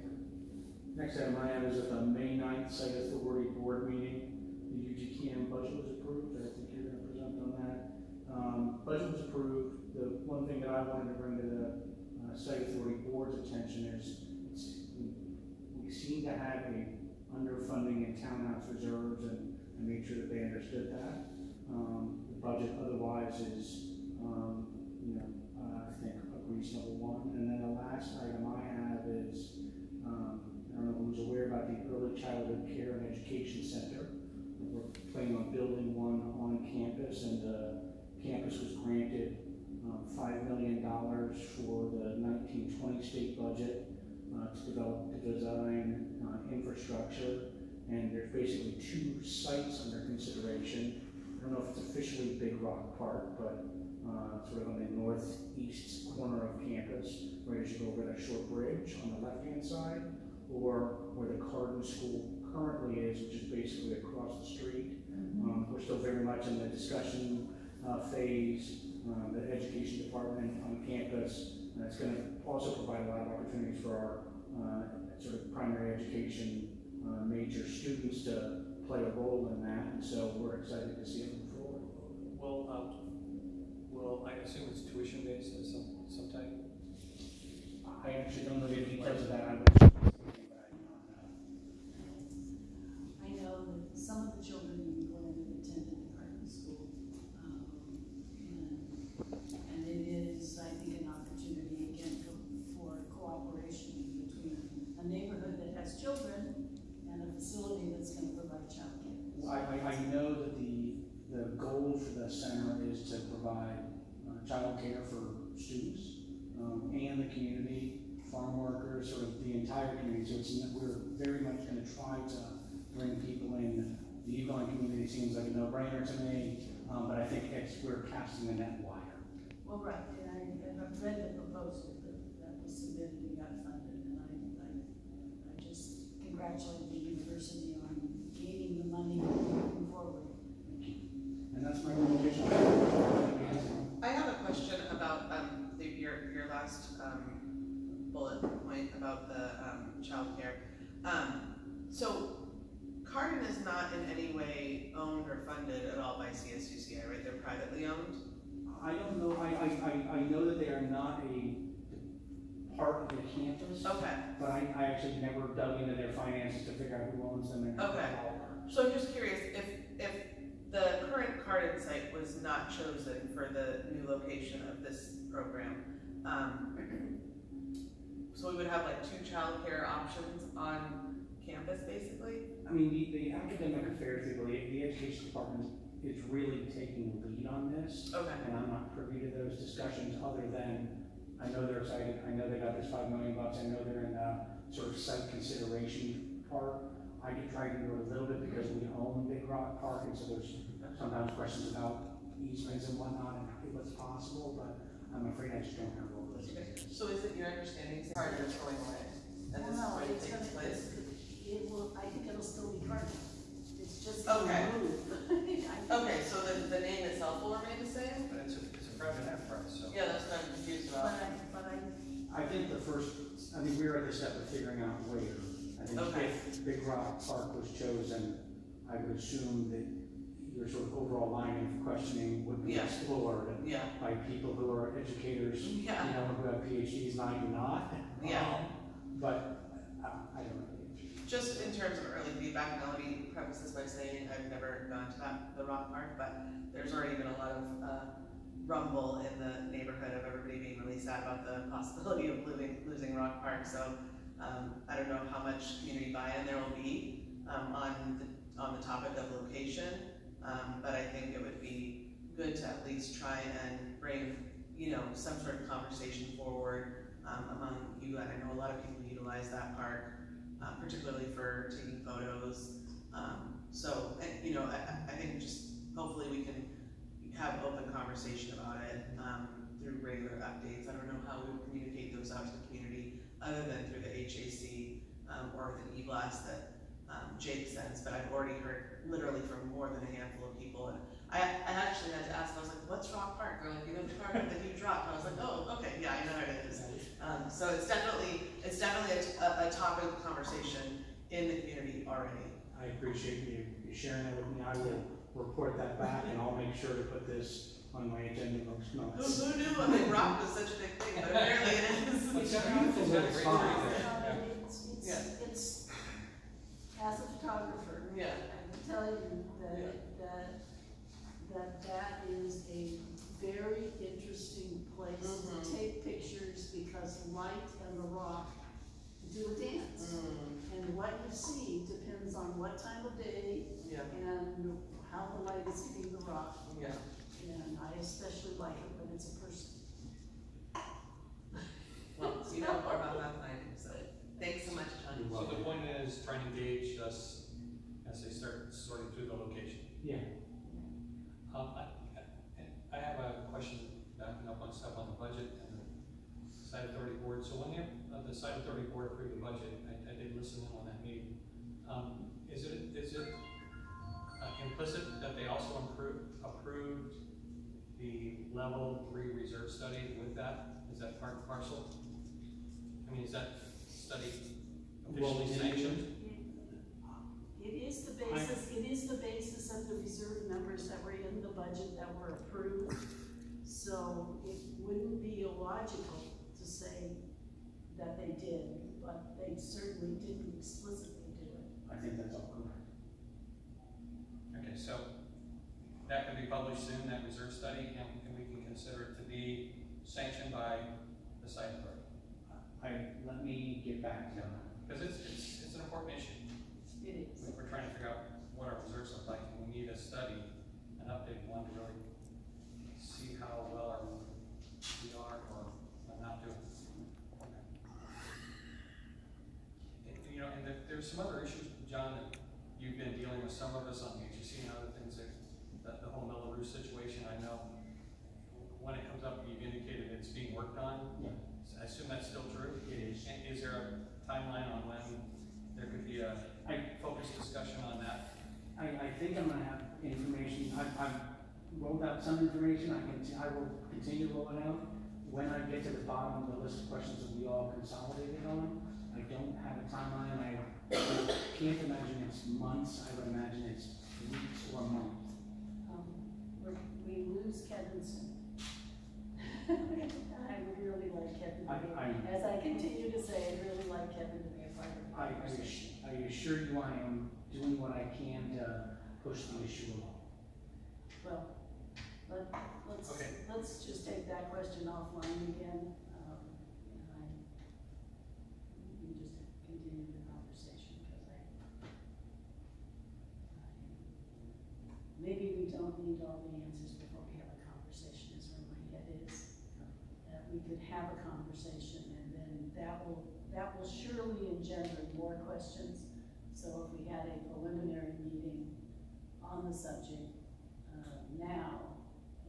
Next item I have is at the May 9th Site Authority Board meeting, the UGCM budget was approved, I think you're gonna present on that. Um, budget was approved, the one thing that I wanted to bring to the, Site Authority Board's attention is, it's, we, we seem to have a underfunding in townhouse reserves, and I made sure that they understood that. Um, the budget otherwise is, um, you know, uh, I think a reasonable one, and then the last item I have is, um, I don't know who's aware about the Early Childhood Care and Education Center. We're planning on building one on campus, and the campus was granted um, five million dollars for the nineteen twenty state budget uh, to develop, to design uh, infrastructure. And there's basically two sites under consideration. I don't know if it's officially Big Rock Park, but uh, sort of on the northeast corner of campus, right as you go over that short bridge on the left-hand side, or where the Carden School currently is, which is basically across the street. Um, we're still very much in the discussion uh, phase. Um, the education department on campus, and it's going to also provide a lot of opportunities for our uh, sort of primary education uh, major students to play a role in that. And so we're excited to see it move forward. Well, um, well, I assume it's tuition based of some, some type? I actually don't know the details of that. I would but I do not know. I know that some of the children in Glen have attended the Carden School. um, And, and it is, I think, an opportunity again for, for cooperation between a neighborhood that has children and a facility that's gonna provide childcare. I, I, I know that the, the goal for the center is to provide uh, childcare for students, um, and the community, farm workers, sort of the entire community. So it's, we're very much gonna try to bring people in. The Eagle community seems like a no-brainer to me, um, but I think it's, we're casting the net wider. Well, right, and I, and I've read the proposal that, that was submitted and got funded, and I, I, I just congratulate the university on gaining the money and moving forward. And that's my recommendation. I have a question about, um, the, your, your last, um, bullet point about the, um, childcare. Um, so Carden is not in any way owned or funded at all by CSUCI, right? They're privately owned? I don't know, I, I, I, I know that they are not a part of the campus. Okay, But I, I actually never dug into their finances to figure out who owns them and. Okay. so I'm just curious, if, if the current Carden site was not chosen for the new location of this program, um, <clears throat> so we would have like two childcare options on campus, basically? I mean, the, the academic affairs, people, the, the education department is really taking the lead on this. Okay, And I'm not privy to those discussions, other than, I know they're excited, I know they got this five million bucks, I know they're in the sort of site consideration part. I get tried to do it a little bit because we own Big Rock Park, and so there's sometimes questions about easements and whatnot, and what's possible, but I'm afraid I just don't have all those. so is it your understanding Carden is going away? And this is No, going to it's take gonna- place? It will, I think it'll still be Carden. It's just Okay. gonna. <laughs> I- Okay, so the, the name itself will remain the same? But it's a, it's a private enterprise, so. Yeah, that's what I'm confused But about. I, but I, I think the first, I mean, we're at the step of figuring out where. I think Okay. if Big Rock Park was chosen, I would assume that your sort of overall line of questioning would be Yeah. explored Yeah, by people who are educators, you yeah, know, who have PhDs, and I do not. Yeah. Um, But, uh, I don't know the answer. Just in terms of early feedback, and let me preface this by saying I've never gone to that, the rock park, but there's already been a lot of, uh, rumble in the neighborhood of everybody being really sad about the <laughs> possibility of living, losing Rock Park, so, um, I don't know how much community buy-in there will be, um, on the, on the topic of location, um, but I think it would be good to at least try and bring, you know, some sort of conversation forward, um, among you, and I know a lot of people utilize that park, uh, particularly for taking photos, um, so, and, you know, I, I- think just, hopefully we can have open conversation about it, um, through regular updates. I don't know how we will communicate those out to the community, other than through the HAC, um, or the e-blast that, um, Jake sends, but I've already heard literally from more than a handful of people, and I, I actually had to ask, I was like, what's Rock Park? They're like, you know, the park the huge rock. I was like, oh, okay, yeah, I know it is. Um, so it's definitely, it's definitely a, t- a- a topic of conversation in the community already. I appreciate you you sharing that with me. I will report that back and I'll make sure to put this on my agenda next Who, month. who knew a big rock was such a big thing, but apparently it is. It's It's beautiful it's got a little great spot. tree there. Yeah. It's, it's, Yeah. it's, as a photographer, Yeah. I can tell you that, Yeah. that, that that is a very interesting place Mhm. to take pictures because light and the rock do a dance. Mm, And what you see depends on what time of day yeah, and how the light is hitting the rock. yeah. And I especially like it when it's a person. Well, you know more about that than I do, so thanks so much, Tony. So the point is trying to engage us as they start sorting through the location. Yeah, Um, I, I- I have a question backing up on stuff on the budget and the site authority board. So when the, uh, the site authority board approved the budget, I, I did listen in on that meeting. Um, is it, is it uh, implicit that they also approved, approved the level three reserve study with that? Is that part and parcel? I mean, is that study Well, officially it- sanctioned? It is the basis, it is the basis of the reserve numbers that were in the budget that were approved. So it wouldn't be illogical to say that they did, but they certainly didn't explicitly do it. I think that's all correct. Okay, so that could be published soon, that reserve study, and, and we can consider it to be sanctioned by the site authority. I, let me get back to that. Because it's, it's, it's an important issue. It is. We're trying to figure out what our reserves look like, and we need a study, an updated one to really see how well our, we are or not doing. And, you know, and there, there's some other issues, John, that you've been dealing with some of us on HEC and other things that, that the whole Mellaroo situation, I know. When it comes up, you've indicated it's being worked on. Yeah. I assume that's still true? It is. And is there a timeline on when there could be a I- focused discussion on that? I, I think I'm gonna have information, I, I've rolled out some information, I can, I will continue rolling out. When I get to the bottom of the list of questions that we all consolidated on, I don't have a timeline, I can't imagine it's months, I would imagine it's weeks or months. Um, we're- lose Kevin soon. <laughs> I would really like Kevin to be, I- I- as I continue to say, I'd really like Kevin to be a part of the I, I. I assure you I am doing what I can to push the issue along. Well, let, let's, Okay. let's just take that question offline again, um, and I, we just continue the conversation, because I, I- maybe we don't need all the answers before we have a conversation, is where my head is. That we could have a conversation, and then that will, that will surely engender more questions. So if we had a preliminary meeting on the subject, uh, now,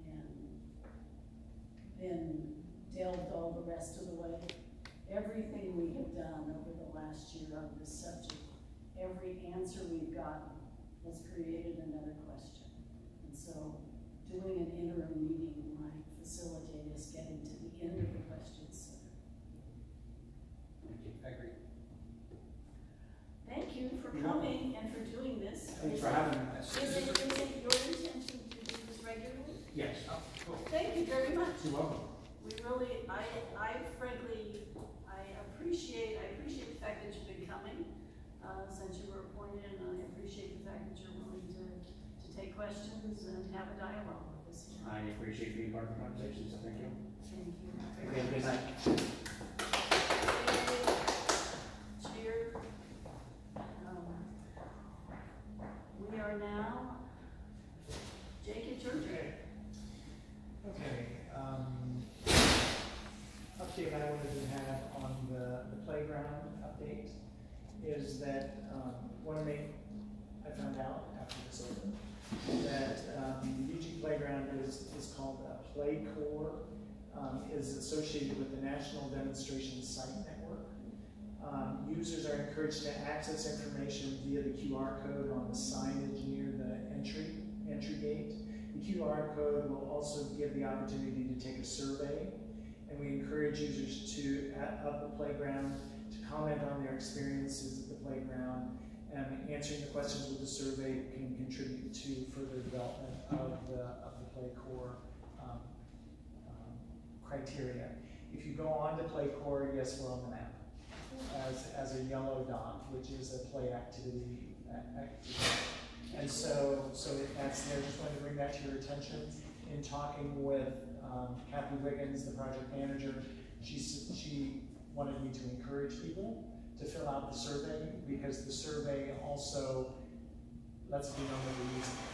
and then delved all the rest of the way. Everything we have done over the last year on this subject, every answer we've gotten has created another question. And so, doing an interim meeting might facilitate us getting to the end of the questions sooner. I agree. You for coming and for doing this. Thanks for having me. Is it, is it your intention to do this regularly? Yes, Oh, cool. Thank you very much. you're welcome. We really, I, I frankly, I appreciate, I appreciate the fact that you've been coming, uh, since you were appointed, and I appreciate the fact that you're willing to, to take questions and have a dialogue with us. I appreciate being part of the conversation, so thank you. Thank you. Okay, good night. Cheer. Um, We are now, Jake, it's your turn. Okay, um, update I wanted to have on the, the playground update is that, um, one the, I found out after this opened, that, um, the UG playground is, is called a Play Core, um, is associated with the National Demonstration Site Network. Um, users are encouraged to access information via the QR code on the signage near the entry, entry gate The QR code will also give the opportunity to take a survey, and we encourage users to, at, the playground, comment on their experiences at the playground, and answering the questions with the survey can contribute to further development of the, of the play core, um, um, criteria. If you go on to play core, yes, we're on the map as, as a yellow dot, which is a play activity, activity. And so, so that's there, just wanted to bring that to your attention. In talking with um, Kathy Wiggins, the project manager, she, she wanted me to encourage people to fill out the survey, because the survey also lets me know that we're using it.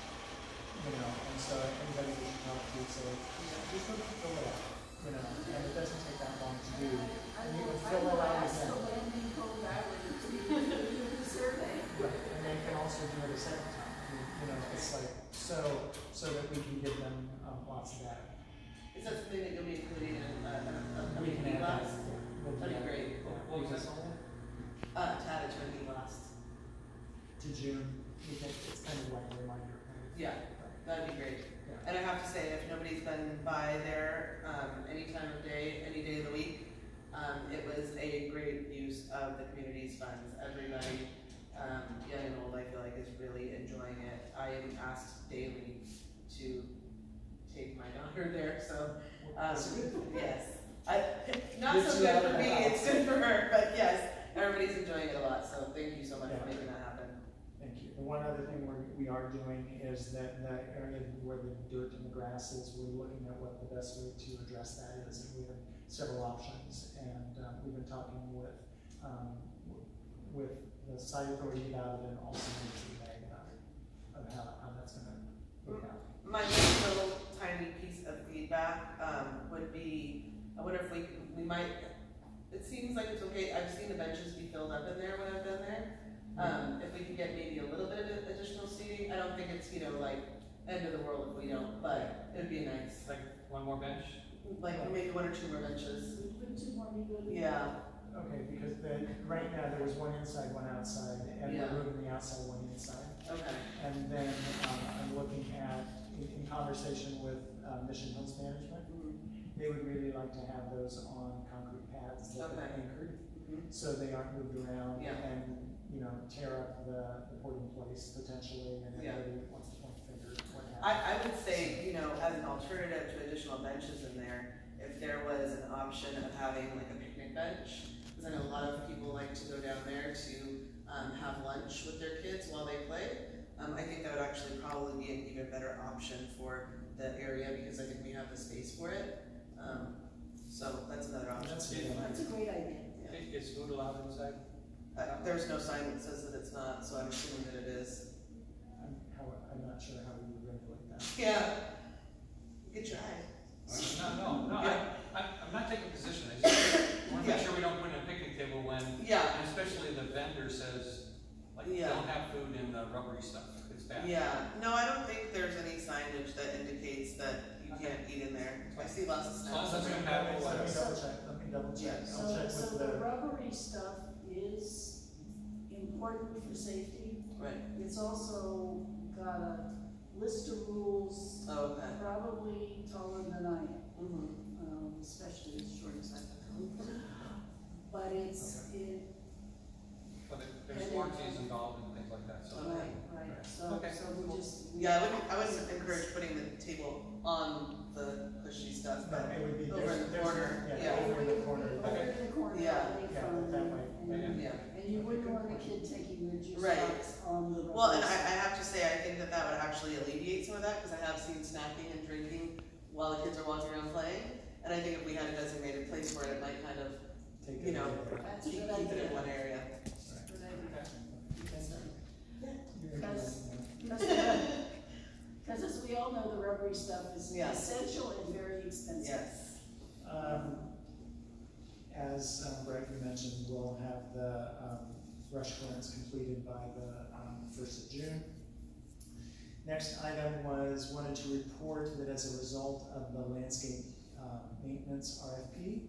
You know, and so anybody that you talk to, say, just fill fill it out, you know, and it doesn't take that long to do. And you would fill it out ask the again. landing code to do the survey. Right, and they can also do it a second time, you you know, it's like, so, so that we can give them, um, lots of data. Is that something that you'll be including in, uh, a, a, a We can meeting add that, yeah. We'll do That'd be great. Yeah, What was that because called? Uh, to add it to a. To June, we think it's kind of like a reminder. kind. Yeah, that'd be great. Yeah. And I have to say, if nobody's been by there, um, any time of day, any day of the week, um, it was a great use of the community's funds. Everybody, um, young and old, I feel like is really enjoying it. I am asked daily to take my <laughs> daughter there, so, um, yes. I, not so good for me, it's good for her, but yes, everybody's enjoying it a lot, so thank you so much Yeah. for making that happen. Thank you. One other thing we're, we are doing is that the area where the dirt and the grass is, we're looking at what the best way to address that is, and we have several options. And, um, we've been talking with, um, with the site authority about it and also with the mag about it, of how, how that's gonna work out. My next little tiny piece of feedback, um, would be, I wonder if we, we might, it seems like it's okay, I've seen the benches be filled up in there when I've been there. Um, if we could get maybe a little bit of additional seating, I don't think it's, you know, like, end of the world if we don't, but it'd be nice, Like, one more bench? like, maybe one or two more benches. Two more be good? Yeah, Okay, because then, right now, there was one inside, one outside, and Yeah. we're moving the outside one inside. okay, And then, um, I'm looking at, in, in conversation with, uh, Mission Hills Management. They would really like to have those on concrete pads that are Okay. anchored, Mhm. so they aren't moved around Yeah. and, you know, tear up the, the porting place potentially, and Yeah. everybody wants to point the finger, what. I, I would say, you know, as an alternative to additional benches in there, if there was an option of having like a picnic bench, because I know a lot of people like to go down there to, um, have lunch with their kids while they play. Um, I think that would actually probably be an even better option for the area, because I think we have the space for it. Um, so that's another option. That's too. good. That's a great idea. Yeah. Is food allowed inside? Uh, there's no sign that says that it's not, so I'm assuming that it is. I'm, how, I'm not sure how we would regulate that. Yeah. Good try. No, no, no, I, I, I'm not taking a position, I just wanna make sure we don't put in a picnic table when, Yeah, and especially the vendor says, like, Yeah. don't have food in the rubbery stuff, it's bad. Yeah, no, I don't you can't eat in there. I see lots of As long as snacks. Let me compatible let me with. double check, let me double check, Yeah. I'll So, check so with the the, rubbery stuff is important for safety. Right, It's also got a list of rules, oh, okay. probably taller than I am, Mhm. um, especially as short as I am. <laughs> But it's, it, But there- there's warranties involved and things like that, so. Right, right, so, Okay. so we just. Yeah, I wouldn't, I wouldn't encourage putting the table on the cushy stuff, no, but, it would be, over in the there's, corner, yeah, yeah. over in the corner. Over in the corner, Yeah. away Yeah, from, that way. and, yeah. and you wouldn't want a kid taking their juice Right. box on the rubber. Well, and I, I have to say, I think that that would actually alleviate some of that, because I have seen snacking and drinking while the kids are walking around playing. And I think if we had a designated place for it, it might kind of Take you it know, away. That's a keep, good keep it in idea. one area. Good idea. You're Because- <laughs> interested, Because as we all know, the rubbery stuff is Yeah. essential and very expensive. Yes. Um, as, um, Brett, you mentioned, we'll have the, um, brush clearance completed by the, um, first of June. Next item was, wanted to report that as a result of the landscape, um, maintenance RFP,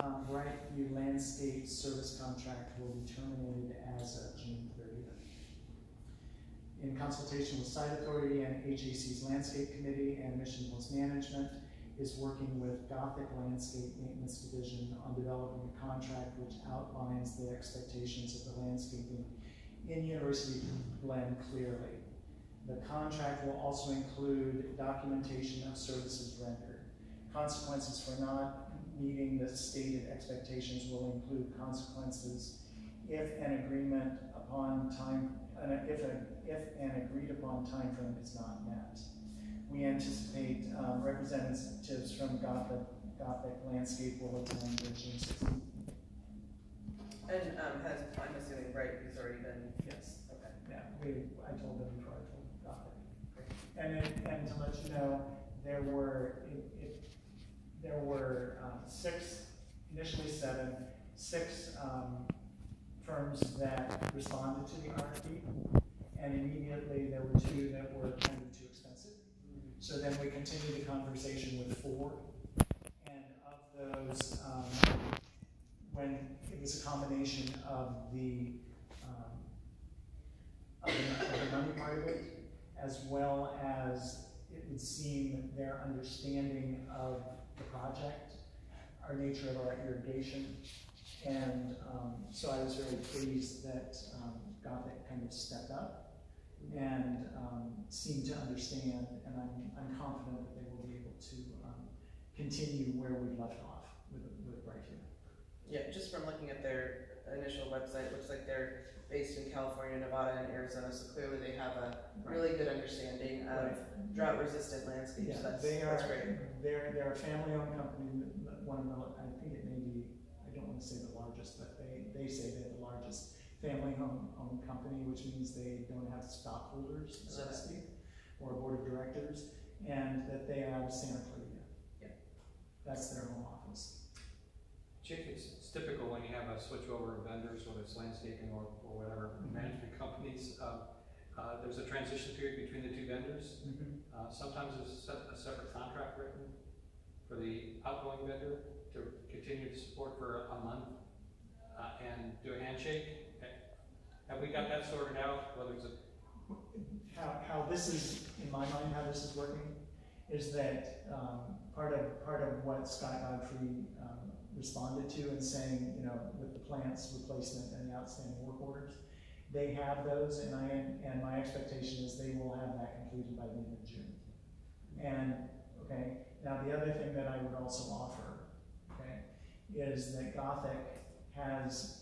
um, BrightView Landscape um, um, um, um, Service Contract will be terminated as of June thirtieth. In consultation with Site Authority and HAC's Landscape Committee and Mission Hills Management, is working with Gothic Landscape Maintenance Division on developing a contract which outlines the expectations of the landscaping in University Glen clearly. The contract will also include documentation of services rendered. Consequences for not meeting the stated expectations will include consequences if an agreement upon time, uh, if, a, if an agreed upon time frame is not met. We anticipate um, representatives from Gothic, Gothic Landscape will attend the June 16th. And, um, has, I'm assuming, right, he's already been, Yes. okay. Yeah, we, I told them before I told Gothic. And it, and to let you know, there were, it, it, there were, um, six, initially seven, six, um, firms that responded to the RFP. And immediately there were two that were kind of too expensive. So then we continued the conversation with four. And of those, um, when it was a combination of the, um, of the, of the money part of it, as well as it would seem their understanding of the project, our nature of our irrigation. And, um, so I was very pleased that, um, Gothic kind of stepped up and, um, seemed to understand, and I'm, I'm confident that they will be able to, um, continue where we left off with, with BrightView. Yeah, just from looking at their initial website, it looks like they're based in California, Nevada, and Arizona, so clearly they have a really good understanding of drought-resistant landscapes, Yeah, that's, they are, that's great. they're, they're a family-owned company, one of the, I think it may be, I don't wanna say the largest, but they, they say they're the largest family-owned, owned company, which means they don't have stockholders, so to speak, or a board of directors, and that they are out of Santa Clarita. Yeah. That's their home office. Chick, it's, it's typical when you have a switchover of vendors, whether it's landscaping or, or whatever, management companies, uh, uh, there's a transition period between the two vendors. Uh, sometimes there's a se- a separate contract written for the outgoing vendor to continue to support for a month, uh, and do a handshake. Have we got that sorted out, whether it's How, how this is, in my mind, how this is working, is that, um, part of, part of what Scott Godfrey, um, responded to and saying, you know, with the plants replacement and the outstanding work orders, they have those, and I, and my expectation is they will have that completed by the end of June. And, okay, now the other thing that I would also offer, okay, is that Gothic has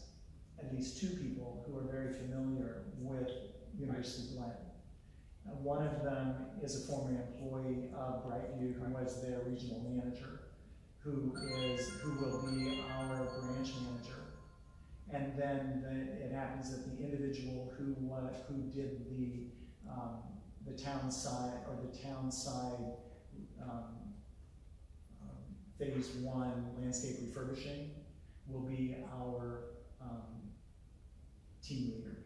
at least two people who are very familiar with University Glen. Uh, one of them is a former employee of BrightView who was their regional manager, who is, who will be our branch manager. And then the, it happens that the individual who wa, who did the, um, the town side, or the town side, um, um, phase one landscape refurbishing will be our, um, team leader.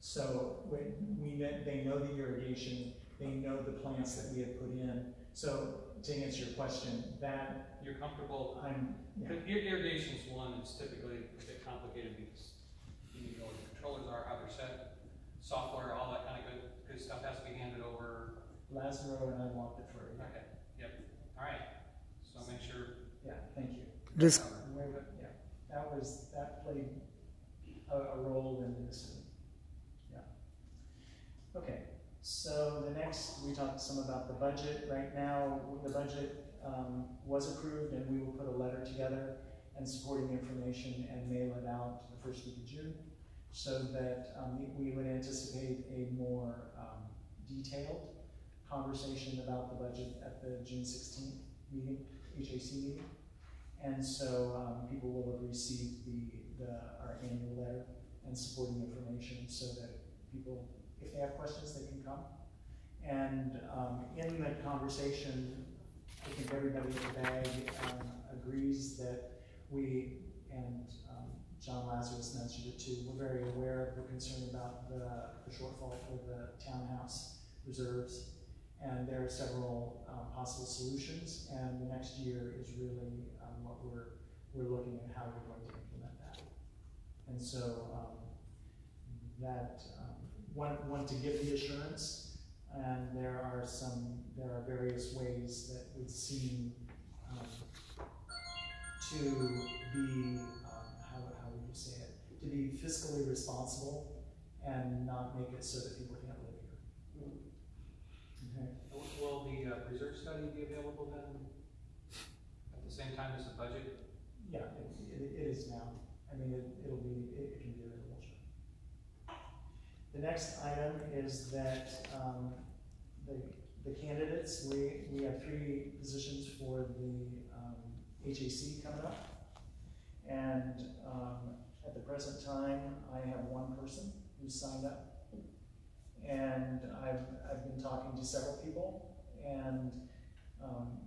So we, we, kn- they know the irrigation, they know the plants that we have put in. So to answer your question, that you're comfortable, I'm, yeah, But ir- irrigation's one, it's typically a bit complicated because you need to know what the controllers are, how they're set, software, all that kind of good, good stuff has to be handed over. Lazaro and I walked it for you. Okay, yep, all right, so make sure. Yeah, thank you. This, Where- Yeah, that was, that played a, a role in this. Yeah. Okay, so the next, we talked some about the budget. Right now, the budget, um, was approved and we will put a letter together and supporting information and mail it out the first week of June. So that, um, we- would anticipate a more, um, detailed conversation about the budget at the June sixteenth meeting, HAC meeting. And so, um, people will have received the, the, our annual letter and supporting information so that people, if they have questions, they can come. And, um, in the conversation, I think everybody in the bag, um, agrees that we, and, um, John Lazarus mentioned it too, we're very aware of the concern about the, the shortfall for the townhouse reserves. And there are several, um, possible solutions, and the next year is really, what we're, we're looking at how we're going to implement that. And so, um, that, um, want, want to give the assurance, and there are some, there are various ways that would seem, um, to be, um, how, how would you say it? To be fiscally responsible and not make it so that people can't live here. Okay? Will the uh, research study be available then same time as the budget? Yeah, it, it, it is now. I mean, it, it'll be, it, it can be available, sure. The next item is that, um, the, the candidates, we, we have three positions for the, um, HAC coming up. And, um, at the present time, I have one person who's signed up. And I've, I've been talking to several people and, um,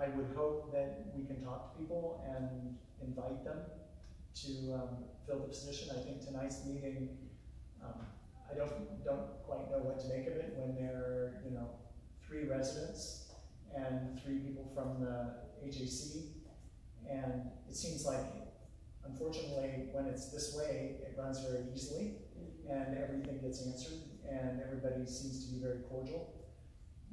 I would hope that we can talk to people and invite them to um, fill the position. I think tonight's meeting, um, I don't, don't quite know what to make of it when there are, you know, three residents and three people from the HAC. And it seems like, unfortunately, when it's this way, it runs very easily and everything gets answered and everybody seems to be very cordial.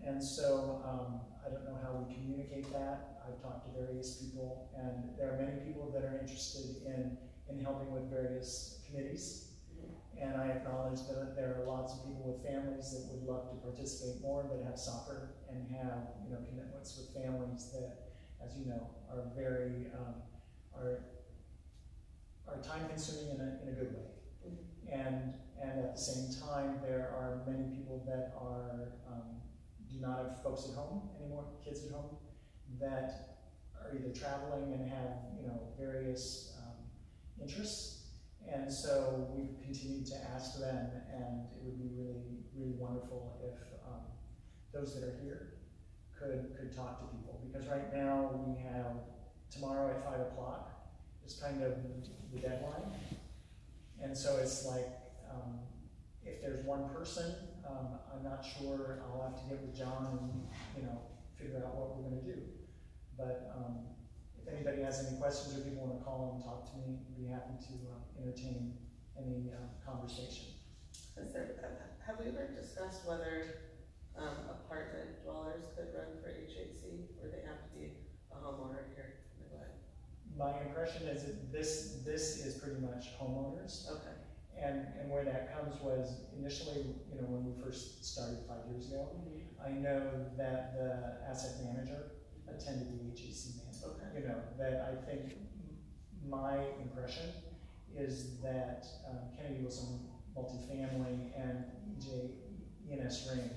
And so um, I don't know how we communicate that. I've talked to various people, and there are many people that are interested in, in helping with various committees. And I acknowledge that there are lots of people with families that would love to participate more, but have soccer and have you know commitments with families that, as you know, are very um, are are time consuming in a, in a good way. And and at the same time, there are many people that are um, not have folks at home anymore, kids at home, that are either traveling and have, you know, various um, interests. And so we've continued to ask them, and it would be really, really wonderful if um, those that are here could, could talk to people. Because right now we have tomorrow at five o'clock is kind of the deadline. And so it's like, um, if there's one person, um, I'm not sure, I'll have to get with John and, you know, figure out what we're gonna do. But, um, if anybody has any questions or people wanna call and talk to me, I'd be happy to, um, entertain any, uh, conversation. Is there, uh, have we ever discussed whether, um, apartment dwellers could run for HAC, or they have to be a homeowner here? My impression is that this, this is pretty much homeowners. Okay, And, and where that comes was initially, you know, when we first started five years ago, I know that the asset manager attended the HAC man. okay, You know, that I think my impression is that um, Kennedy Wilson multifamily and EJ, E&S Ring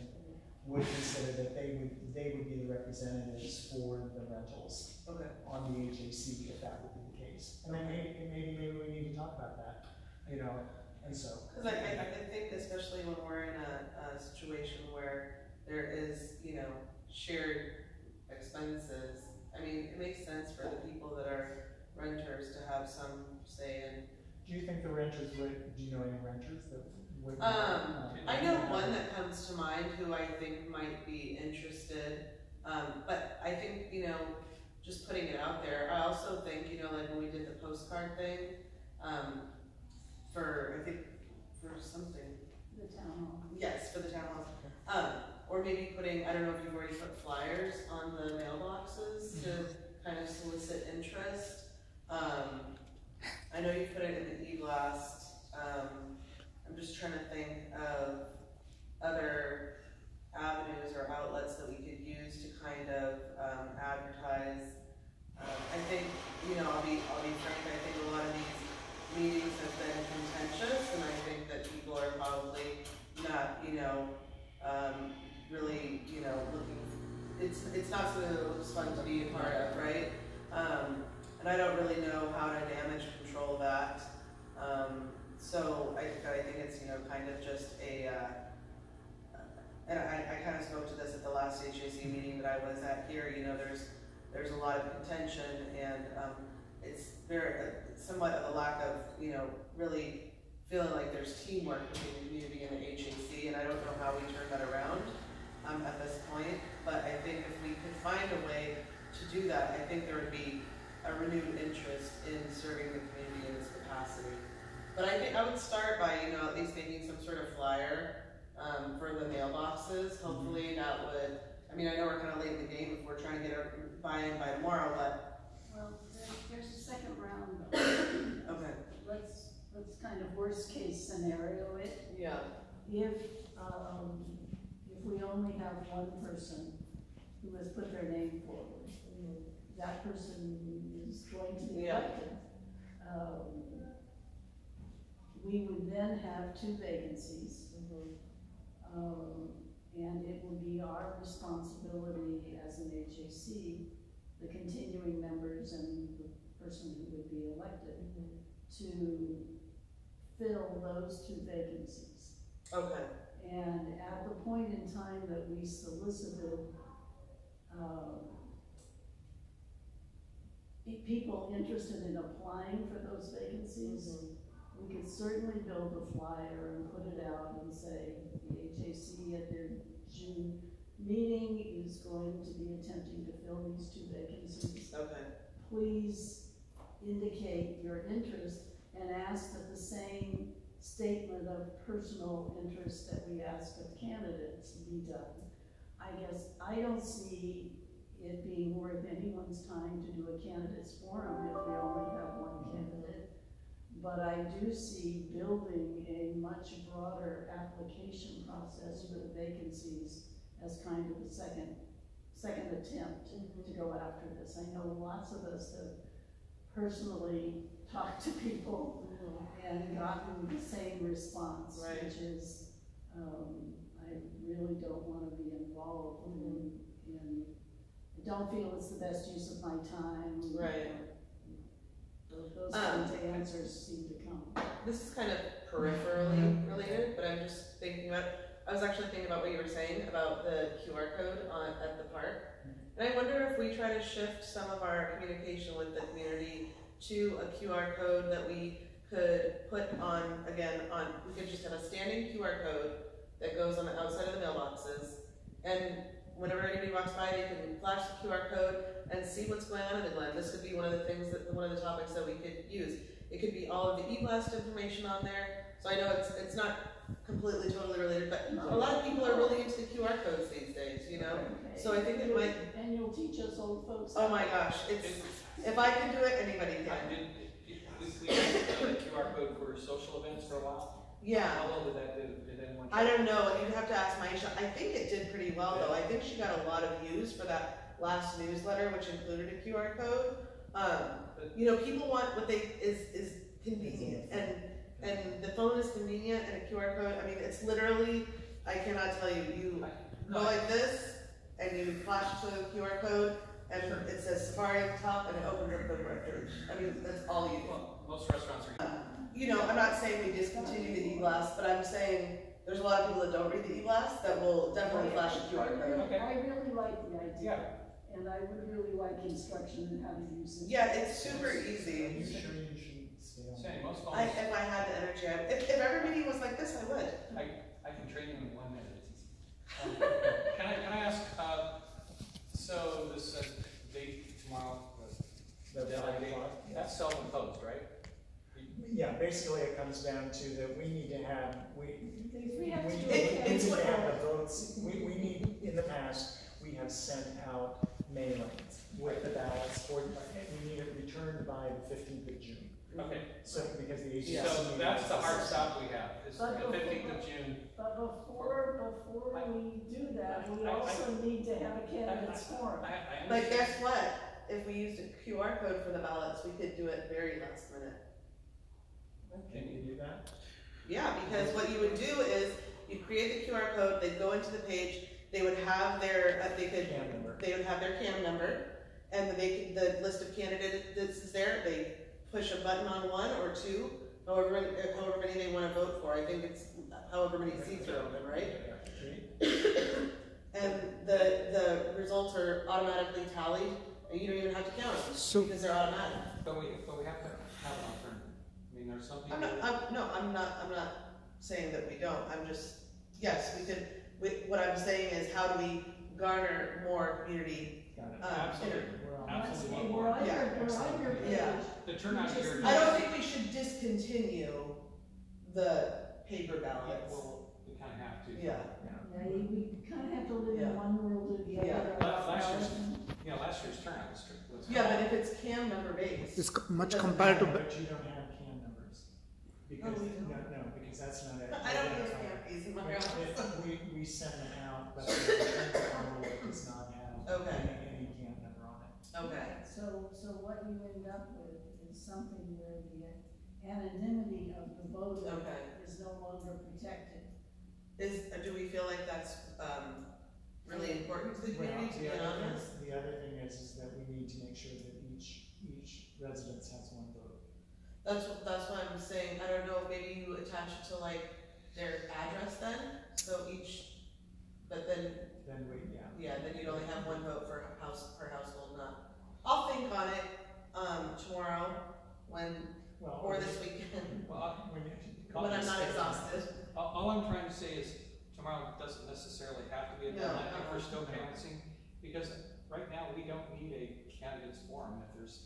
would consider that they would, they would be the representatives for the rentals okay. on the HAC if that would be the case. And then maybe, maybe, maybe we need to talk about that, you know, and so. Cause I, I, I think especially when we're in a, a situation where there is, you know, shared expenses, I mean, it makes sense for the people that are renters to have some say in Do you think the renters would, do you know any renters that would? Um, I know one that comes to mind who I think might be interested, um, but I think, you know, just putting it out there, I also think, you know, like when we did the postcard thing, um, for, I think, for something, The town hall. yes, for the town hall. Um, or maybe putting, I don't know if you've already put flyers on the mailboxes to kind of solicit interest. Um, I know you put it in the e-blast, um, I'm just trying to think of other avenues or outlets that we could use to kind of, um, advertise. Um, I think, you know, I'll be, I'll be frank, I think a lot of these meetings have been contentious, and I think that people are probably not, you know, um, really, you know, looking, it's, it's not something that looks fun to be a part of, right? Um, and I don't really know how to damage control that. Um, so I, I think it's, you know, kind of just a, uh, and I, I kind of spoke to this at the last HAC meeting that I was at here, you know, there's, there's a lot of contention and, um, it's very, somewhat of a lack of, you know, really feeling like there's teamwork between the community and the HAC, and I don't know how we turn that around, um, at this point, but I think if we could find a way to do that, I think there would be a renewed interest in serving the community in this capacity. But I think I would start by, you know, at least making some sort of flyer, um, for the mailboxes, hopefully that would, I mean, I know we're kinda late in the game if we're trying to get our buy-in by tomorrow, but, there, there's a second round, though. okay. let's, let's kind of worst case scenario it. Yeah. If, um, if we only have one person who has put their name forward, that person is going to be Yeah. elected. Um, We would then have two vacancies. Um, and it will be our responsibility as an HAC, the continuing members and the person who would be elected, to fill those two vacancies. Okay, And at the point in time that we solicited, um, people interested in applying for those vacancies, we could certainly build a flyer and put it out and say, the HAC at their June meeting is going to be attempting to fill these two vacancies. okay, Please indicate your interest and ask that the same statement of personal interest that we ask of candidates be done. I guess, I don't see it being worth anyone's time to do a candidates forum if we only have one candidate. But I do see building a much broader application process for the vacancies as kind of a second, second attempt mm-hmm. to go after this. I know lots of us have personally talked to people and gotten the same response, Right. which is, um, I really don't wanna be involved in, in, I don't feel it's the best use of my time. Right. Those, those Um, kinds of answers seem to come. this is kind of peripherally related, but I'm just thinking about, I was actually thinking about what you were saying about the QR code on, at the park. And I wonder if we try to shift some of our communication with the community to a QR code that we could put on, again, on, we could just have a standing QR code that goes on the outside of the mailboxes. And whenever anybody walks by, they can flash the QR code and see what's going on in the Glen. This could be one of the things that, one of the topics that we could use. It could be all of the e-blast information on there. So I know it's, it's not completely totally related, but a lot of people are really into the QR codes these days, you know? So I think it might, And you'll teach us old folks. oh my gosh, it's, if I can do it, anybody I can. did, we, we had a QR code for social events for a while. Yeah. How well did that do? Did anyone? I don't know, you'd have to ask Maisha. I think it did pretty well though. I think she got a lot of views for that last newsletter, which included a QR code. Um, you know, people want what they, is, is convenient and, and the phone is convenient and a QR code, I mean, it's literally, I cannot tell you, you go like this and you flash to the QR code and it says Safari at the top and it opens up the web page. I mean, that's all you do. Well, most restaurants are. Um, you know, I'm not saying we discontinue the e-blast, but I'm saying there's a lot of people that don't read the e-blast that will definitely flash a QR code. Okay. I really like the idea, Yeah. and I would really like instruction on how to use it. Yeah, it's super Are easy. you sure you shouldn't stay on? Sandi, most I, phones, if I had the energy, I, if, if every meeting was like this, I would. I I can train you in one minute, it's easy. Um, <laughs> Can I, can I ask, uh, so this, uh, date tomorrow, the The deadline date, o'clock, yeah. that's self-imposed, right? Yeah, basically it comes down to that we need to have, we, we have we to need do It- it, we need to have the votes, we, we need, in the past, we have sent out mailings with the ballots for, we need it returned by the fifteenth of June. Okay, So, because the agency. so that's the hard stop we have, is But the fifteenth of June. but before, before we do that, we I- I- also need to have a candidates forum. I, I But understand. guess what? If we used a QR code for the ballots, we could do it very last minute. Can you do that? Yeah, because what you would do is you create the QR code, they'd go into the page, they would have their, uh, they could, Can number. they would have their CAN number, and they could, the list of candidates that's there, they push a button on one or two, however, many- uh, however many they wanna vote for, I think it's however many seats are open, right? And the, the results are automatically tallied, and you don't even have to count them, So- because they're automatic. But we, but we have to have an alternative. I mean, there's some people. I'm not, I'm, no, I'm not, I'm not saying that we don't, I'm just, yes, we could, we, what I'm saying is, how do we garner more community, Got it. um, Absolutely. inter- We're on. Absolutely. We're on your, Yeah. we're on your page. Yeah. The turnout here. I don't think we should discontinue the paper Yeah, ballots. well, we kinda have to. Yeah. Yeah, you- we kind of have to live Yeah. in one world or the Yeah. other. Last- last year's- rather than- You know, last year's turnout was strict. was- Yeah, but if it's CAM member based. It's co- much Doesn't compared to, No, But you don't have CAN numbers. Because, we don't. no, no, because that's not a. I don't use identifier. CAM fees in my It- house. We, we send them out, but the return envelope does not have Okay. any, any CAN number on it. Okay, So, so what you end up with is something where the anonymity of the voter okay. is no longer protected. Is, uh, do we feel like that's, um, really important to the Well, community, to the be other thing- honest? The other thing is, is that we need to make sure that each, each residence has one vote. That's, wh- that's why I'm saying, I don't know, maybe you attach it to like their address then, so each, but then, Then we, yeah. yeah, then you'd only have one vote for house, per household, not. I'll think on it, um, tomorrow, when, Well, or this weekend, <laughs> Well, I- when you. when I'm not exhausted. all, all I'm trying to say is tomorrow doesn't necessarily have to be a No, deadline if no. we're still canvassing. Because right now, we don't need a candidates forum if there's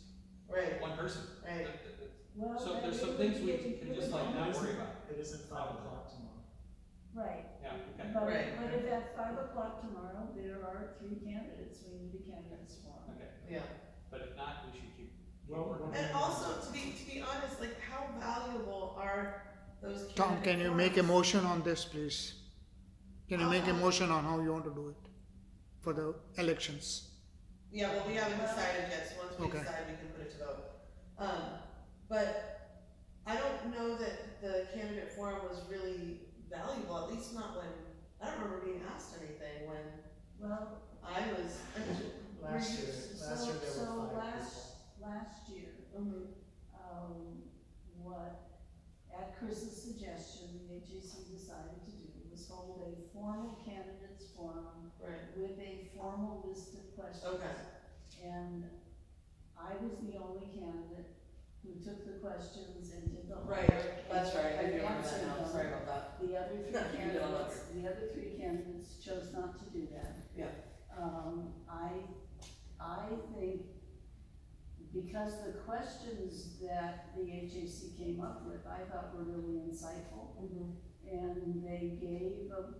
Right, one person. right. That- that- that- Well, So there's some things we be- can it just like not worry about. It isn't five o'clock tomorrow. Right, Yeah, okay. but, Right. but if at five o'clock tomorrow, there are three candidates, we need a candidates forum. Okay, Yeah. But if not, we should keep. keep Well, And also, to be, to be honest, like, how valuable are those Tom, can you make a motion on this, please? Can you make a motion on how you want to do it for the elections? Yeah, well, we haven't decided yet, so once we Okay. decide, we can put it to vote. Um, but I don't know that the candidate forum was really valuable, at least not when, I don't remember being asked anything when Well, I was. Last year, so, last year there so were five last, people. Mhm. um, what, at Chris's suggestion, the HAC decided to do was hold a formal candidates forum Right, with a formal list of questions. Okay. And I was the only candidate who took the questions and did the right, that's right, I do remember that now, sorry about that. The other three <laughs> You did all that candidates, the other three candidates chose not to do that. Yeah. Um, I, I think because the questions that the HAC came up with, I thought were really insightful. Mhm. And they gave, a-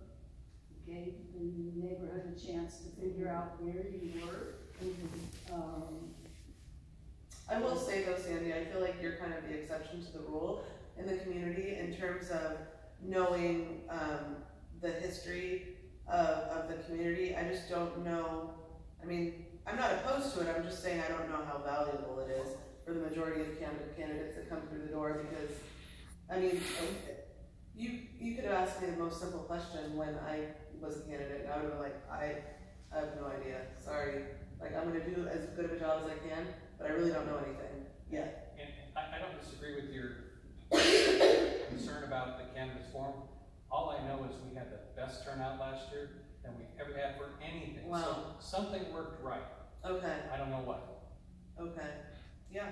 gave the neighborhood a chance to figure out where you were. Um, I will say though, Sandi, I feel like you're kind of the exception to the rule in the community in terms of knowing, um, the history of, of the community. I just don't know, I mean, I'm not opposed to it, I'm just saying I don't know how valuable it is for the majority of candidate, candidates that come through the door because, I mean, you, you could have asked me the most simple question when I was a candidate and I would have been like, I, I have no idea, sorry. Like, I'm gonna do as good of a job as I can, but I really don't know anything yet. And I, I don't disagree with your concern about the candidates forum. All I know is we had the best turnout last year than we ever had for anything. So Wow. something worked right. Okay, I don't know what. okay, yeah,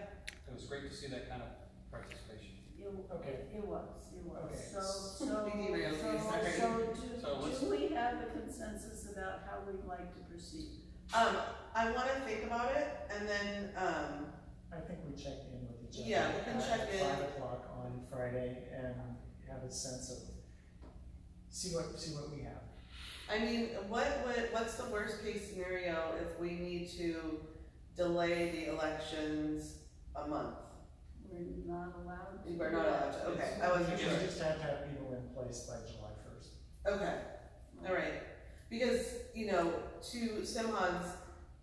It was great to see that kind of participation. It, Okay. it was, it was, Okay. so, <laughs> so, We derailed you, so, sorry. so So let's- do, do we have a consensus about how we'd like to proceed? um, I wanna think about it, and then, um, I think we check in with each other. Yeah, we can at check in. Five o'clock on Friday and have a sense of, see what, see what we have. I mean, what, what, what's the worst case scenario if we need to delay the elections a month? We're not allowed to. We're not allowed to, okay, I wasn't You just have to have people in place by July first. Okay, alright, because, you know, to Simhan's,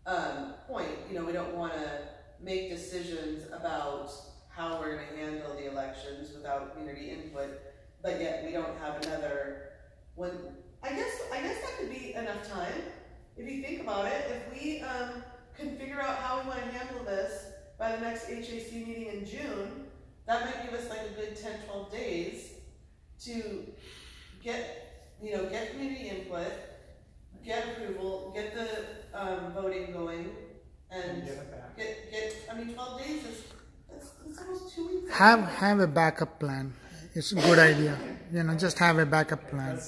um, point, you know, we don't wanna make decisions about how we're gonna handle the elections without community input, but yet we don't have another, when, I guess, I guess that could be enough time, if you think about it, if we, um, can figure out how we wanna handle this by the next HAC meeting in June, that might give us like a good 10, 12 days to get, you know, get community input, get approval, get the, um, voting going, and Give get, get, I mean, twelve days is, that's, that's almost two weeks. Have, have a backup plan. It's a good idea. You know, just have a backup plan.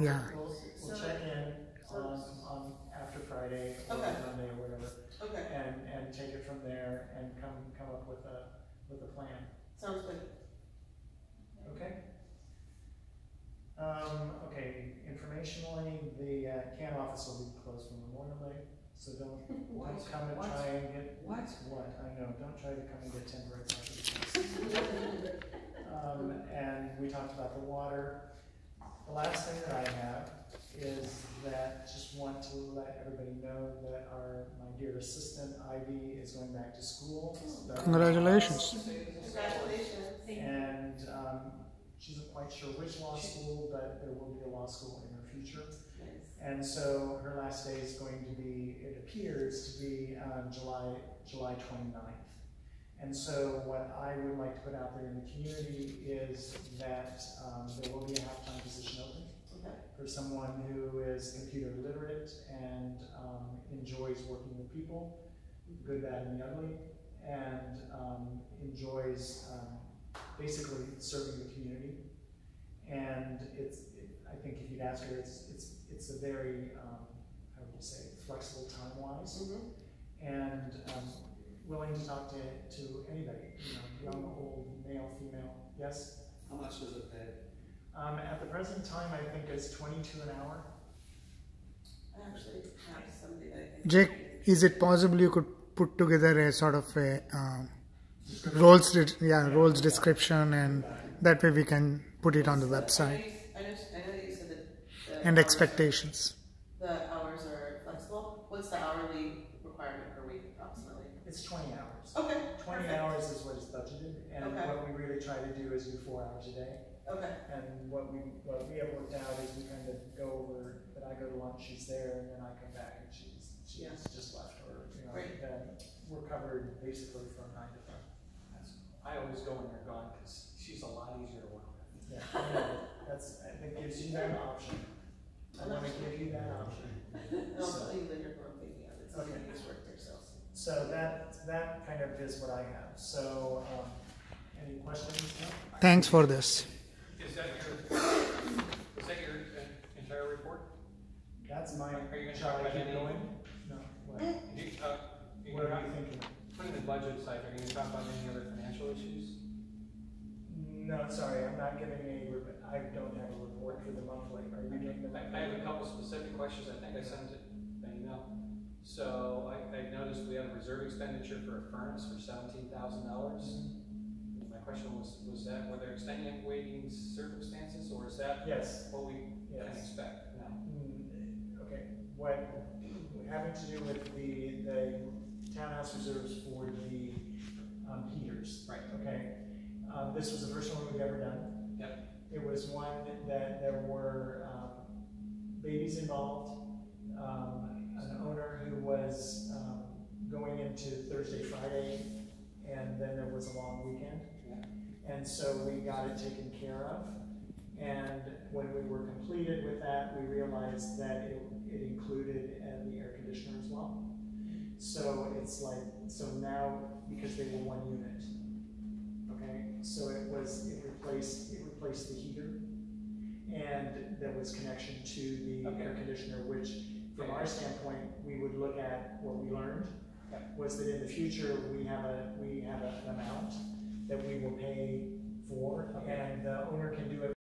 Yeah. We'll, we'll so, check in on, on after Friday or okay. Monday or whatever. Okay. And, and take it from there and come, come up with a, with a plan. Sounds good. Okay. Um, okay, informationally, the uh, camp office will be closed from Memorial Day, so don't, <laughs> don't come and what? try and get what? What I know, don't try to come and get temporary. <laughs> um, and we talked about the water. The last thing that I have is that just want to let everybody know that our, my dear assistant Ivy is going back to school. starting Congratulations. Congratulations. and um, she isn't quite sure which law school, but there will be a law school in her future. Nice. And so her last day is going to be, it appears to be um, July, July 29th. And so what I would like to put out there in the community is that um, there will be a half-time position open Okay. for someone who is computer literate and um, enjoys working with people, good, bad, and the ugly, and um, enjoys um, basically serving the community. And it's, it, I think if you'd ask her, it's, it's, it's a very, um, how would you say, flexible time-wise, Mhm. and um, willing to talk to, to anybody, you know, young, old, male, female, yes? How much does it pay? Um, at the present time, I think it's twenty-two an hour. I actually have somebody that I think. Jake, is it possible you could put together a sort of a um, roles, de- yeah, roles description, and that way we can put it on the website I just, I know that you said that. the and hours- expectations. The hours are flexible. What's the hourly requirement per week approximately? It's twenty hours. Okay. Twenty perfect. hours is what is budgeted, and Okay. what we really try to do is do four hours a day. Okay. And what we, what we have worked out is we kind of go over, that I go to lunch, she's there, and then I come back and she's, she's Yeah. just left, or, you know, Great. then we're covered basically from nine to five. That's- I always go when you're gone, because she's a lot easier to work with. Yeah, I know. that's, that gives you that option. I wanna give you that option. And also you live your home thinking of it, so you Okay. just work there, so. So that, that kind of is what I have. So, um, any questions? No? Thanks for this. Is that your, is that your uh, entire report? That's my, Are you gonna shall talk about any- going? No, what? You, uh, you What are not- you thinking? Putting the budget aside, are you gonna talk about any other financial issues? No, sorry, I'm not giving a, rep- I don't have a report for the monthly. Are you doing the? I, I have a couple specific questions, I think I sent it by email. So I, I noticed we have a reserve expenditure for a furnace for seventeen thousand dollars. My question was, was that, were there extenuating circumstances, or is that Yes, what we can yes. expect now? Mm, Okay, what, having to do with the, the townhouse reserves for the, um, heaters. Right. Okay, um, this was the first one we've ever done. Yep. It was one that there were, um, babies involved, um, owner who was, um, going into Thursday, Friday, and then there was a long weekend. And so we got it taken care of. And when we were completed with that, we realized that it, it included uh, the air conditioner as well. So it's like, so now, because they were one unit, okay, so it was, it replaced, it replaced the heater. And there was connection to the Okay. air conditioner, which from our standpoint, we would look at what we learned. Was that in the future, we have a, we have a- an amount that we will pay for, and the owner can do it